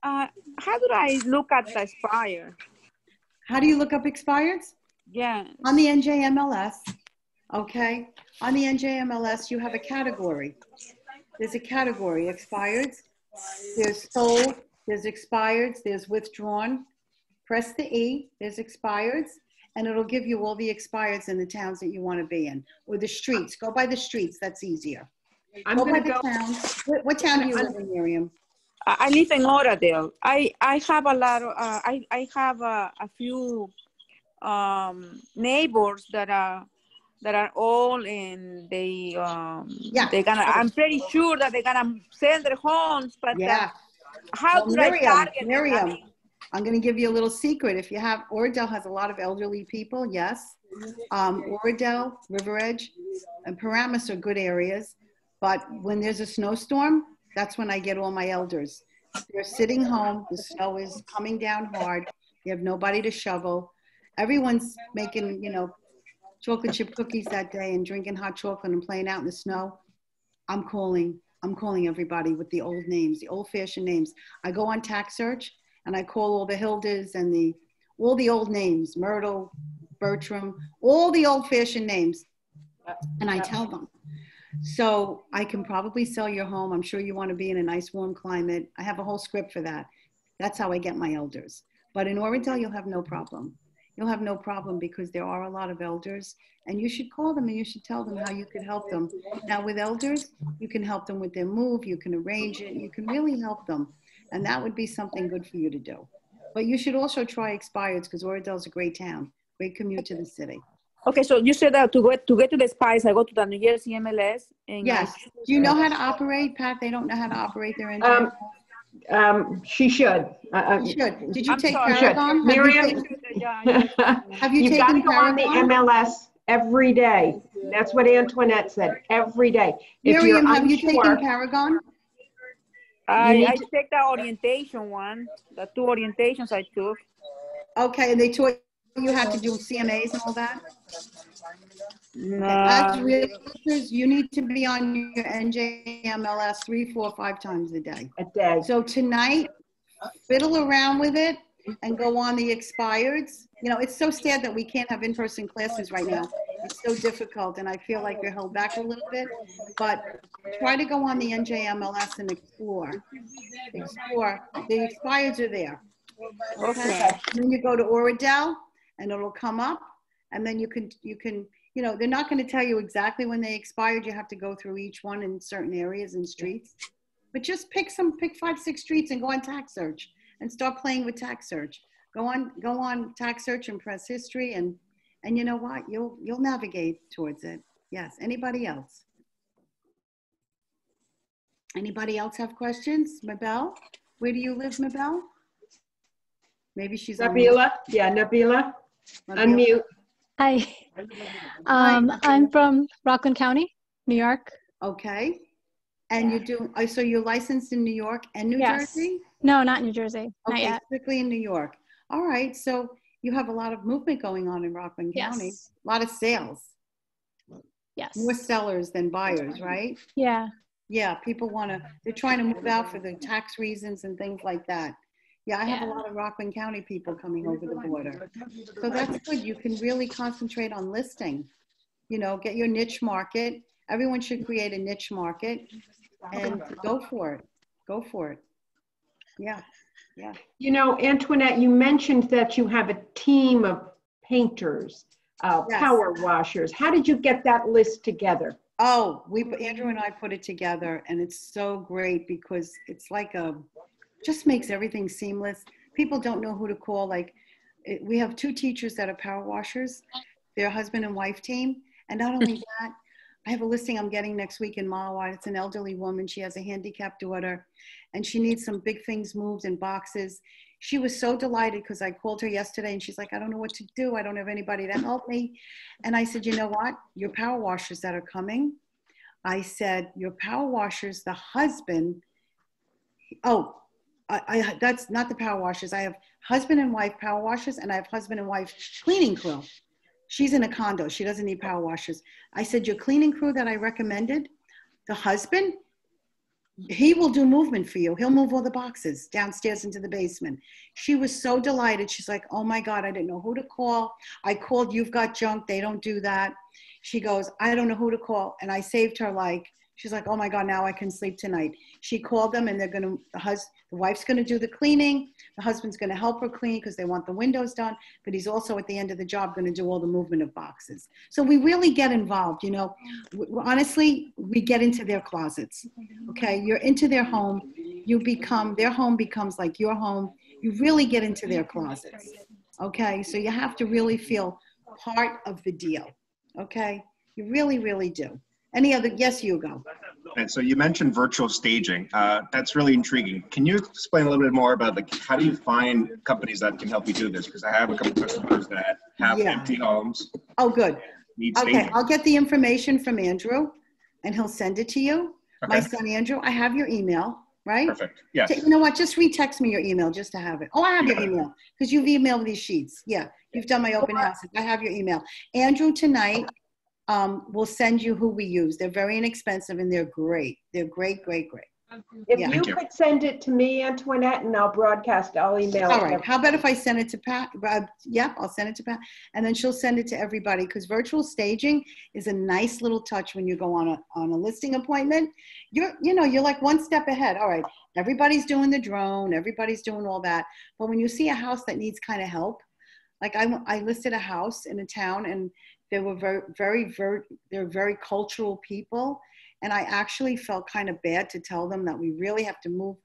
Uh, how do I look at the expire? How do you look up expireds? Yeah. On the NJMLS, okay? On the NJMLS, you have a category. There's a category, expireds. There's sold, there's expireds, there's withdrawn. Press the E, there's expireds, and it'll give you all the expireds in the towns that you want to be in, or the streets. Go by the streets, that's easier. I'm Go by the go, towns. What, what town do you live in, Miriam? I live in Oradell. I, I have a lot of, uh, I, I have a, a few um, neighbors that are that are all in they um Yeah. they're gonna I'm pretty sure that they're gonna sell their homes but uh, Yeah. How Well, do I Miriam, target them? Miriam, mean, I'm going to give you a little secret. If you have, Oradell has a lot of elderly people, yes. Um, Oradell, River Edge, and Paramus are good areas. But when there's a snowstorm, that's when I get all my elders. They're sitting home, the snow is coming down hard, you have nobody to shovel. Everyone's making, you know, chocolate chip cookies that day and drinking hot chocolate and playing out in the snow. I'm calling, I'm calling everybody with the old names, the old fashioned names. I go on tax search and I call all the Hildas and the, all the old names, Myrtle, Bertram, all the old fashioned names. And I tell them. So I can probably sell your home. I'm sure you want to be in a nice warm climate. I have a whole script for that. That's how I get my elders. But in Oradell, you'll have no problem. You'll have no problem because there are a lot of elders and you should call them and you should tell them how you could help them. Now with elders, you can help them with their move, you can arrange it, you can really help them. And that would be something good for you to do. But you should also try expireds because Oradell's a great town, great commute to the city. Okay, so you said that to get to get to the spice, I go to the New Jersey MLS. And Yes. Do you know how to operate, Pat? They don't know how to operate their engine. Um, um, she should. Uh, You should. Did you I'm take sorry. Paragon? Have you Miriam? taken- Yeah, yeah. Have you You've got to taken go on the Paragon? MLS every day. That's what Antoinette said, every day. If you're Miriam, have you taken unsure, Paragon? I, need I to- take the orientation one, the two orientations I took. Okay, and they taught you how to do CMAs and all that? As No, realtors, you need to be on your NJMLS three, four, five times a day. A day. So tonight, fiddle around with it and go on the expireds. You know, it's so sad that we can't have in-person classes right now. It's so difficult and I feel like we're held back a little bit. But try to go on the NJMLS and explore. Explore. The expireds are there. okay. Then you go to Oradell and it'll come up and then you can, you can, you know, they're not going to tell you exactly when they expired. You have to go through each one in certain areas and streets. But just pick some, pick five, six streets and go on tax search and start playing with tax search. Go on, go on tax search and press history and, and you know what? You'll, you'll navigate towards it. Yes. Anybody else? Anybody else have questions? Mabel? Where do you live, Mabel? Maybe she's. Nabila? Yeah, Nabila, Mabel? unmute. Hi. Um, I'm from Rockland County, New York. Okay. And you do, oh, so you're licensed in New York and New Yes. Jersey? No, not New Jersey. Not Okay, yet. strictly in New York. All right, so you have a lot of movement going on in Rockland County. Yes. A lot of sales, Yes. more sellers than buyers, right? Yeah. Yeah, people want to, they're trying to move out for the tax reasons and things like that. Yeah, I have a lot of Rockland County people coming over the border. So that's good. You can really concentrate on listing. You know, get your niche market. Everyone should create a niche market and go for it. Go for it. Yeah. Yeah. You know, Antoinette, you mentioned that you have a team of painters, uh, Yes. power washers. How did you get that list together? Oh, we, Andrew and I put it together and it's so great because it's like a, just makes everything seamless. People don't know who to call. Like, it, we have two teachers that are power washers. They're a husband and wife team. And not only that, I have a listing I'm getting next week in Mahwah. It's an elderly woman. She has a handicapped daughter and she needs some big things moved in boxes. She was so delighted because I called her yesterday and she's like, I don't know what to do. I don't have anybody to help me. And I said, you know what? Your power washers that are coming, I said, your power washers, the husband, oh, I, I, that's not the power washers. I have husband and wife power washers and I have husband and wife cleaning crew. She's in a condo. She doesn't need power washers. I said, your cleaning crew that I recommended, the husband, he will do movement for you. He'll move all the boxes downstairs into the basement. She was so delighted. She's like, oh my God, I didn't know who to call. I called You've Got Junk. They don't do that. She goes, I don't know who to call. And I saved her like, she's like, oh my God, now I can sleep tonight. She called them and they're going to, the, hus- the wife's going to do the cleaning. The husband's going to help her clean because they want the windows done. But he's also at the end of the job going to do all the movement of boxes. So we really get involved, you know. W- honestly, we get into their closets. Okay. You're into their home. You become, their home becomes like your home. You really get into their closets. Okay. So you have to really feel part of the deal. Okay. You really, really do. Any other? Yes, Hugo. And so you mentioned virtual staging. Uh, that's really intriguing. Can you explain a little bit more about like how do you find companies that can help you do this? Because I have a couple customers that have Yeah. empty homes, Oh, good. Okay. staging. I'll get the information from Andrew and he'll send it to you. My son, Andrew, I have your email, right? perfect. Yes. You know what? Just retext me your email just to have it. Oh, I have your email because you've emailed these sheets. Yeah, you've done my open houses. I have your email. Andrew tonight um, we'll send you who we use. They're very inexpensive and they're great. They're great, great, great. If Yeah. you could send it to me, Antoinette, and I'll broadcast, I'll email. All right. How about if I send it to Pat? Uh, yep, I'll send it to Pat, and then she'll send it to everybody because virtual staging is a nice little touch when you go on a on a listing appointment. You're you know you're like one step ahead. All right, everybody's doing the drone, everybody's doing all that, but when you see a house that needs kind of help, like I I listed a house in a town and they were very very very they're very cultural people, and I actually felt kind of bad to tell them that we really have to move.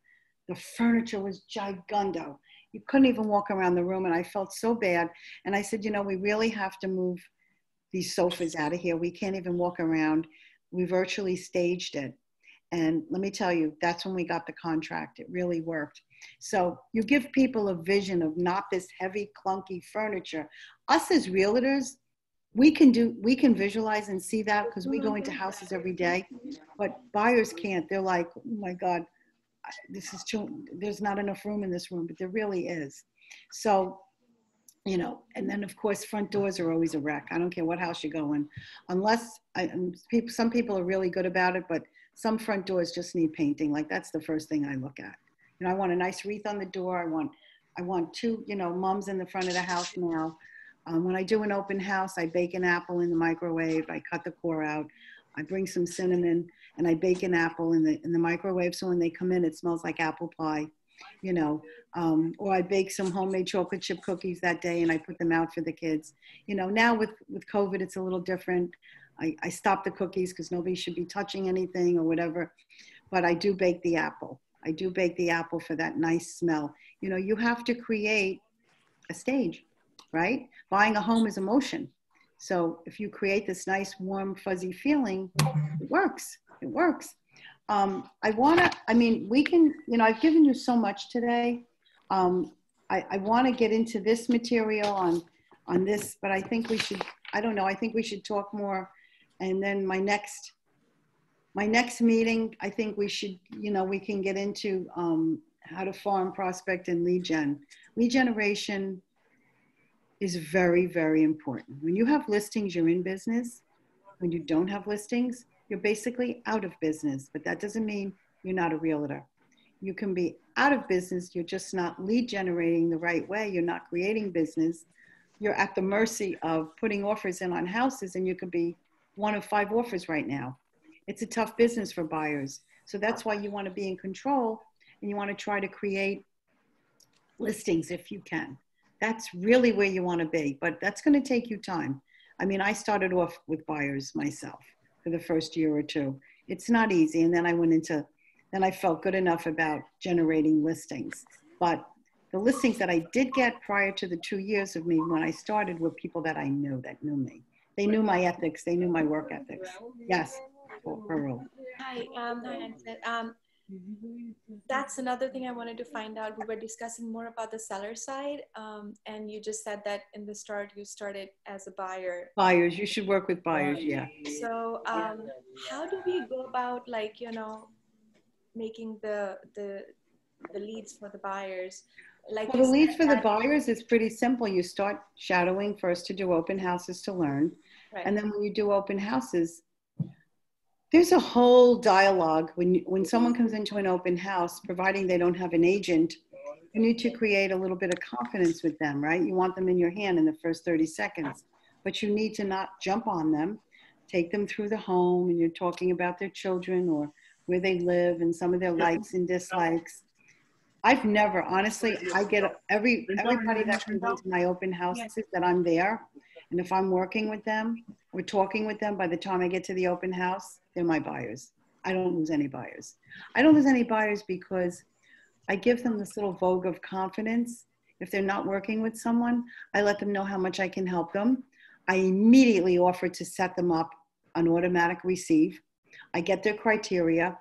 The furniture was gigundo you couldn't even walk around the room and i felt so bad. And i said you know we really have to move these sofas out of here. We can't even walk around. We virtually staged it. And let me tell you that's when we got the contract. It really worked. So you give people a vision of not this heavy clunky furniture. Us as realtors we can do we can visualize and see that because we go into houses every day but buyers can't they're like oh my god this is too there's not enough room in this room but there really is so you know, and then of course front doors are always a wreck. I don't care what house you go in, unless I, people, some people are really good about it, but some front doors just need painting. Like that's the first thing I look at. You know, I want a nice wreath on the door. I want, I want two, you know, mums in the front of the house now. Um, when I do an open house, I bake an apple in the microwave. I cut the core out. I bring some cinnamon and I bake an apple in the in the microwave. So when they come in, it smells like apple pie, you know. Um, or I bake some homemade chocolate chip cookies that day and I put them out for the kids. You know, now with with COVID, it's a little different. I, I stop the cookies because nobody should be touching anything or whatever. But I do bake the apple. I do bake the apple for that nice smell. You know, you have to create a stage, right? Buying a home is emotion. So if you create this nice, warm, fuzzy feeling, it works. It works. Um, I want to, I mean, we can, you know, I've given you so much today. Um, I, I want to get into this material on, on this, but I think we should, I don't know, I think we should talk more. And then my next, my next meeting, I think we should, you know, we can get into um, how to farm, prospect, and lead gen. Lead generation is very, very important. When you have listings, you're in business. When you don't have listings, you're basically out of business, but that doesn't mean you're not a realtor. You can be out of business, you're just not lead generating the right way, you're not creating business. You're at the mercy of putting offers in on houses, and you could be one of five offers right now. It's a tough business for buyers. So that's why you want to be in control and you want to try to create listings if you can. That's really where you want to be, but that's going to take you time. I mean, I started off with buyers myself for the first year or two. It's not easy. And then I went into, then I felt good enough about generating listings. But the listings that I did get prior to the two years of me when I started were people that I knew that knew me. They knew my ethics, they knew my work ethics. Yes, Hi, um, um, that's another thing I wanted to find out. We were discussing more about the seller side, um, and you just said that in the start you started as a buyer. Buyers, you should work with buyers, yeah. So, um, how do we go about like you know making the the the leads for the buyers? Like well, the leads for the buyers is pretty simple. You start shadowing first to do open houses to learn, right. and then when you do open houses, there's a whole dialogue when when someone comes into an open house providing they don't have an agent you need to create a little bit of confidence with them right? You want them in your hand in the first 30 seconds but you need to not jump on them. Take them through the home and you're talking about their children or where they live and some of their likes and dislikes. I've never honestly i get every everybody that comes into my open houses that i'm there. And if i'm working with them or talking with them by the time i get to the open house they're my buyers. I don't lose any buyers. I don't lose any buyers because I give them this little vogue of confidence. If they're not working with someone, I let them know how much I can help them. I immediately offer to set them up an automatic receive. I get their criteria.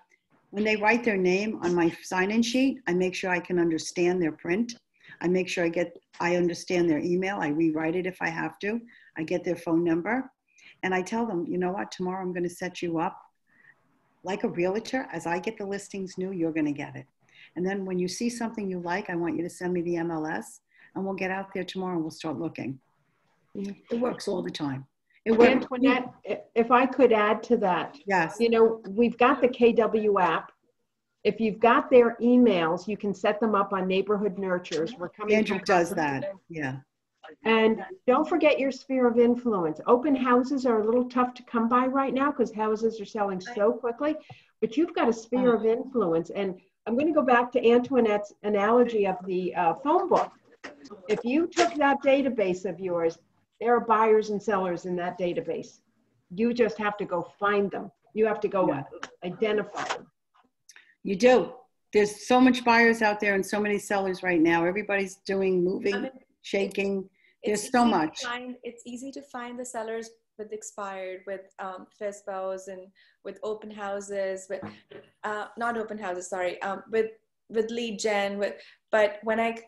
When they write their name on my sign-in sheet, I make sure I can understand their print. I make sure I get I understand their email. I rewrite it if I have to. I get their phone number. And I tell them, you know what, tomorrow I'm going to set you up like a realtor, as I get the listings new, you're going to get it. And then when you see something you like, I want you to send me the MLS and we'll get out there tomorrow and we'll start looking. Mm-hmm. It works all the time. It works. Antoinette, if I could add to that. Yes. You know, we've got the KW app. If you've got their emails, you can set them up on neighborhood nurtures. We're coming. Andrew does that. Yeah. And don't forget your sphere of influence. Open houses are a little tough to come by right now because houses are selling so quickly, but you've got a sphere of influence. And I'm going to go back to Antoinette's analogy of the uh, phone book. If you took that database of yours, there are buyers and sellers in that database. You just have to go find them. You have to go yeah. identify them. You do. There's so much buyers out there and so many sellers right now. Everybody's doing moving, shaking there's so much. Find, it's easy to find the sellers with expired, with um, FSBOs and with open houses, with uh, not open houses, sorry, um, with with lead gen. With but when I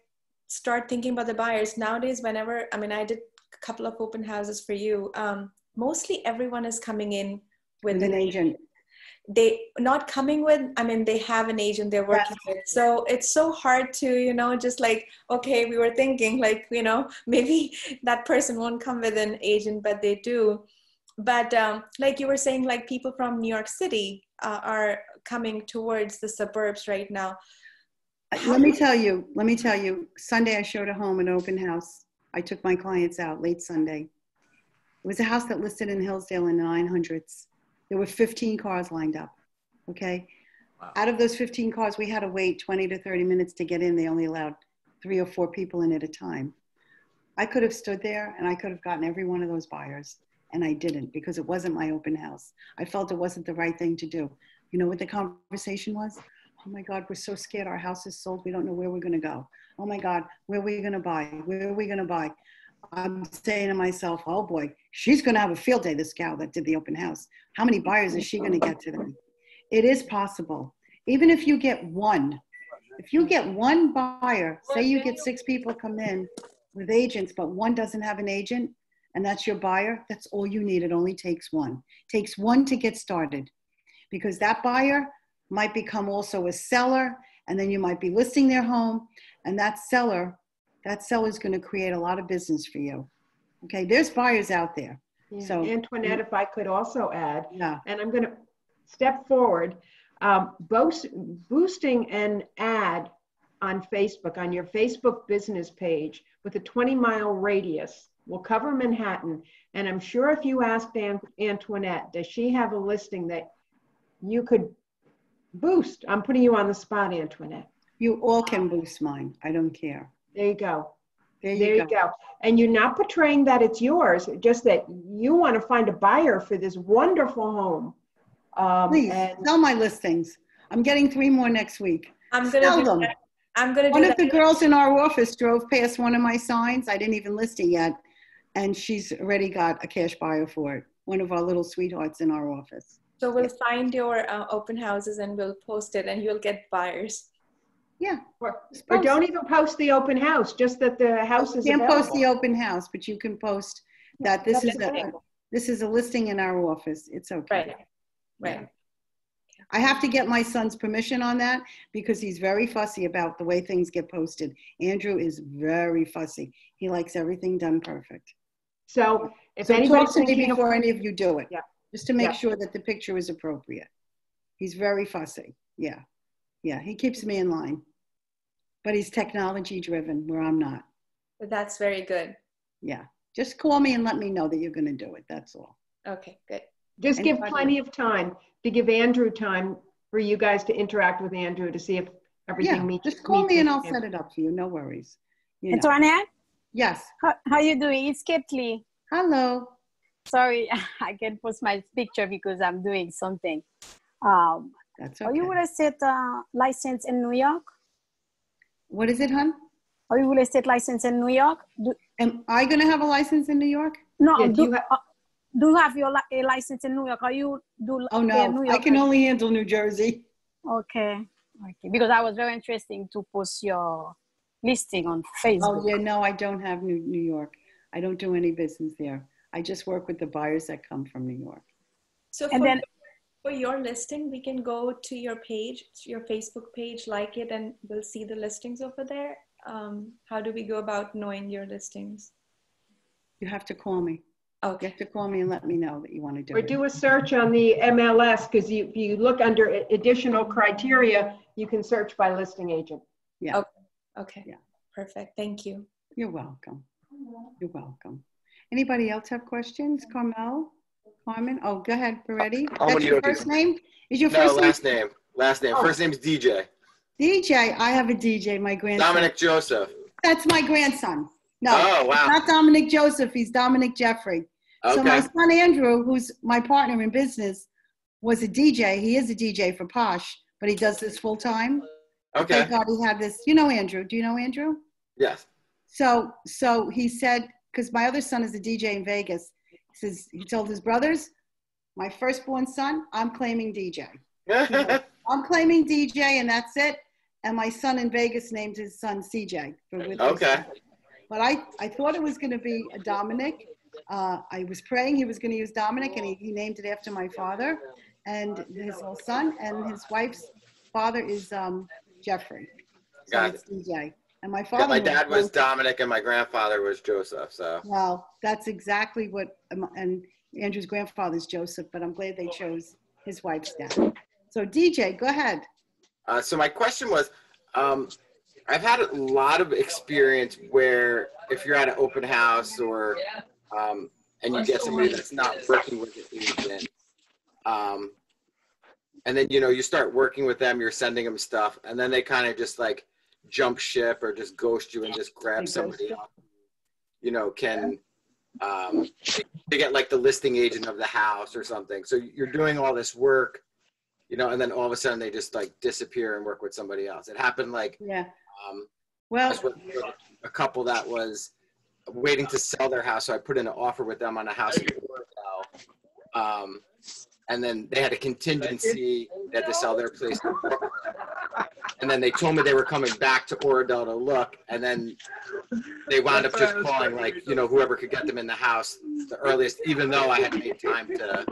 start thinking about the buyers nowadays, whenever I mean, I did a couple of open houses for you. Um, mostly everyone is coming in with, with an agent. They not coming with i mean they have an agent they're working yes. with. So it's so hard to you know just like okay we were thinking like you know maybe that person won't come with an agent but they do. But um, like you were saying like people from new york city uh, are coming towards the suburbs right now. Let me tell you let me tell you sunday i showed a home an open house. I took my clients out late sunday. It was a house that listed in hillsdale in the 900s there were 15 cars lined up. Okay. Wow. Out of those 15 cars, we had to wait 20 to 30 minutes to get in. They only allowed three or four people in at a time. I could have stood there and I could have gotten every one of those buyers, and I didn't because it wasn't my open house. I felt it wasn't the right thing to do. You know what the conversation was? Oh my God, we're so scared. Our house is sold. We don't know where we're going to go. Oh my God, where are we going to buy? Where are we going to buy? I'm saying to myself, oh boy, she's going to have a field day, this gal that did the open house. How many buyers is she going to get today? It is possible. Even if you get one, if you get one buyer, say you get six people come in with agents, but one doesn't have an agent, and that's your buyer, that's all you need. It only takes one. It takes one to get started because that buyer might become also a seller, and then you might be listing their home, and that seller that seller's going to create a lot of business for you. Okay, there's buyers out there. Yeah. So Antoinette, if I could also add, yeah. and I'm going to step forward, um, boost, boosting an ad on Facebook, on your Facebook business page with a 20 mile radius will cover Manhattan. And I'm sure if you asked Antoinette, does she have a listing that you could boost? I'm putting you on the spot, Antoinette. You all can boost mine. I don't care. There you go. There you, there you go. go. And you're not portraying that it's yours, just that you want to find a buyer for this wonderful home. Um, Please and- sell my listings. I'm getting three more next week. I'm gonna sell them. That. I'm gonna. One of the girls in our office drove past one of my signs. I didn't even list it yet, and she's already got a cash buyer for it. One of our little sweethearts in our office. So we'll find your uh, open houses and we'll post it, and you'll get buyers. Yeah. Or, or don't even post the open house, just that the house is You can't available. post the open house, but you can post that this is a, this is a listing in our office. It's okay. Right, right. I have to get my son's permission on that because he's very fussy about the way things get posted. Andrew is very fussy. He likes everything done perfect. So if So anybody's talk to me thinking of, before any of you do it. Yeah. Just to make Yeah. sure that the picture is appropriate. He's very fussy. Yeah. Yeah, he keeps me in line. But he's technology driven where I'm not. But that's very good. Yeah. Just call me and let me know that you're going to do it. That's all. Okay, good. just give plenty of time to give Andrew time for you guys to interact with Andrew to see if everything Yeah, meets. just call meets me and I'll standards. set it up for you. No worries. You know. Antoinette, Yes. how, how you doing? It's Kathleen. Hello. Sorry, I can't post my picture because I'm doing something. Um, That's Are okay. you real estate uh, license in New York? What is it, hon? Are you real estate license in New York? Do, Am I going to have a license in New York? no, Yeah, do do, you ha- uh, do you have your li- a license in New York? Are you do Oh, no. New I can only handle New Jersey. Okay, okay. Because I was very interesting to post your listing on Facebook. Oh, yeah. No, I don't have New, New York. I don't do any business there. I just work with the buyers that come from New York. So And then- for your listing, we can go to your page, your Facebook page, like it, and we'll see the listings over there. Um, how do we go about knowing your listings? You have to call me. Okay. You Okay. have to call me and let me know that you want to do it. Or do a search on the MLS, because you, if you look under additional criteria, you can search by listing agent. Yeah. Okay. Yeah. Perfect. Thank you. You're welcome. You're welcome. Anybody else have questions? Carmel? Carmen? Oh, go ahead, Peretti. I'm That's your first name? Is your No, first last name? name. Last name. Oh. First name's DJ. DJ. I have a DJ, my grandson. Dominic Joseph. That's my grandson. No, Oh, wow. not Dominic Joseph. He's Dominic Jeffrey. Okay. So my son Andrew, who's my partner in business, was a DJ. He is a DJ for Posh, but he does this full time. Okay. Thank God he had this. You know Andrew. Do you know Andrew? Yes. So so he said, because my other son is a DJ in Vegas. He says he told his brothers, my firstborn son, I'm claiming DJ. I'm claiming DJ, and that's it. And my son in Vegas named his son CJ. For with Okay. But I, I thought it was going to be a Dominic. Uh, I was praying he was going to use Dominic, and he, he named it after my father. and his little son, and his wife's father is um, Jeffrey. So Got it's DJ. And my Yeah, father. my dad was Dominic and my grandfather was Joseph. So Well, that's exactly what, um, and Andrew's grandfather's Joseph, but I'm glad they chose his wife's dad. So DJ, go ahead. Uh, so my question was, um, I've had a lot of experience where if you're at an open house or um, and you get somebody that's not working with the agent, um, and then you know you start working with them, you're sending them stuff, and then they kind of just like jump ship or just ghost you and just grab somebody. You know, can um, they get like the listing agent of the house or something. So you're doing all this work you know, and then all of a sudden they just like disappear and work with somebody else. It happened like Yeah. um, Well, a couple that was waiting to sell their house, so I put in an offer with them on a house. Um, and then they had a contingency that to sell their place. And then they told me they were coming back to Oradell to look, and then they wound up just calling like you know whoever could get them in the house the earliest, even though I had made time to,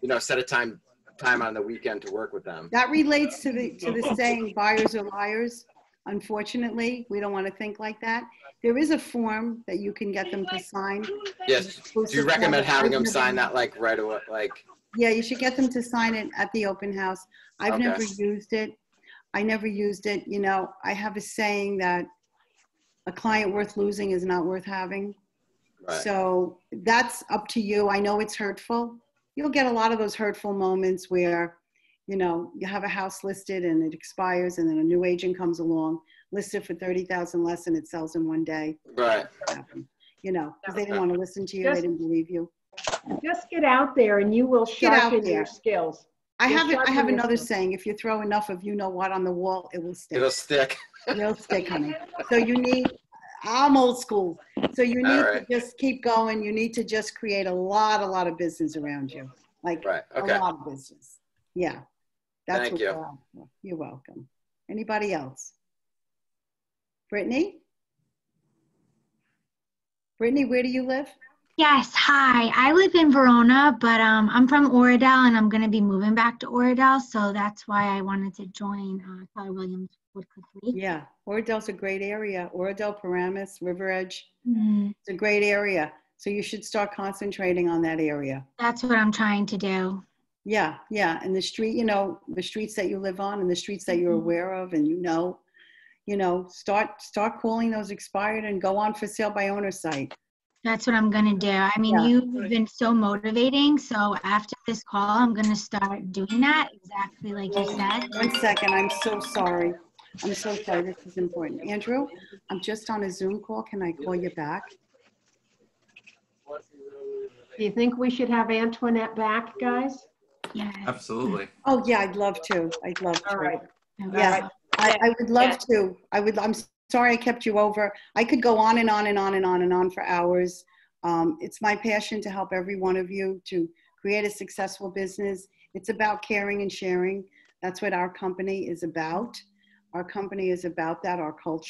you know, set a time time on the weekend to work with them. that relates to the, to the saying buyers are liars. Unfortunately, we don't want to think like that. There is a form that you can get them to sign. Yes. Do you recommend having them sign that like right away? Like, Yeah, you should get them to sign it at the open house. I've Okay. never used it. I never used it. You know, I have a saying that a client worth losing is not worth having. right. So that's up to you. I know it's hurtful. You'll get a lot of those hurtful moments where, you know, you have a house listed and it expires and then a new agent comes along, listed for 30,000 less and it sells in one day. right. You know, because they didn't want to listen to you, they didn't believe you. Just get out there and you will Get sharpen your skills. I have, it- I have another skills. saying, if you throw enough of you know what on the wall, it will stick. It'll stick. It'll stick, honey. So you need, I'm old school. So you All need to just keep going. You need to just create a lot, a lot of business around you. Like Right. a lot of business. Yeah. That's Thank what you. we're out. You're welcome. Anybody else? Brittany? Brittany, where do you live? Yes, hi. I live in Verona, but um, I'm from Oradell and I'm going to be moving back to Oradell. So that's why I wanted to join uh, Keller Williams Woodcliff Lake. Yeah, Oradell's a great area. Oradell, Paramus, River Edge. Mm, It's a great area. So you should start concentrating on that area. that's what I'm trying to do. Yeah, yeah. And the street, you know, the streets that you live on and the streets that you're Mhm. aware of and you know, you know, start start calling those expired and go on for sale by owner site. That's what I'm going to do. I mean, Yeah. you've been so motivating. So after this call, I'm going to start doing that exactly like you said. One second, I'm so sorry. I'm so sorry. This is important. Andrew, I'm just on a Zoom call. Can I call you back? Do you think we should have Antoinette back, guys? Yes. Absolutely. Oh, yeah, I'd love to. I'd love to. All right. Yeah, I, I would love to. I would, I'm sorry I kept you over. I could go on and on and on and on and on for hours. Um, it's my passion to help every one of you to create a successful business. It's about caring and sharing. That's what our company is about. Our company is about that, our culture.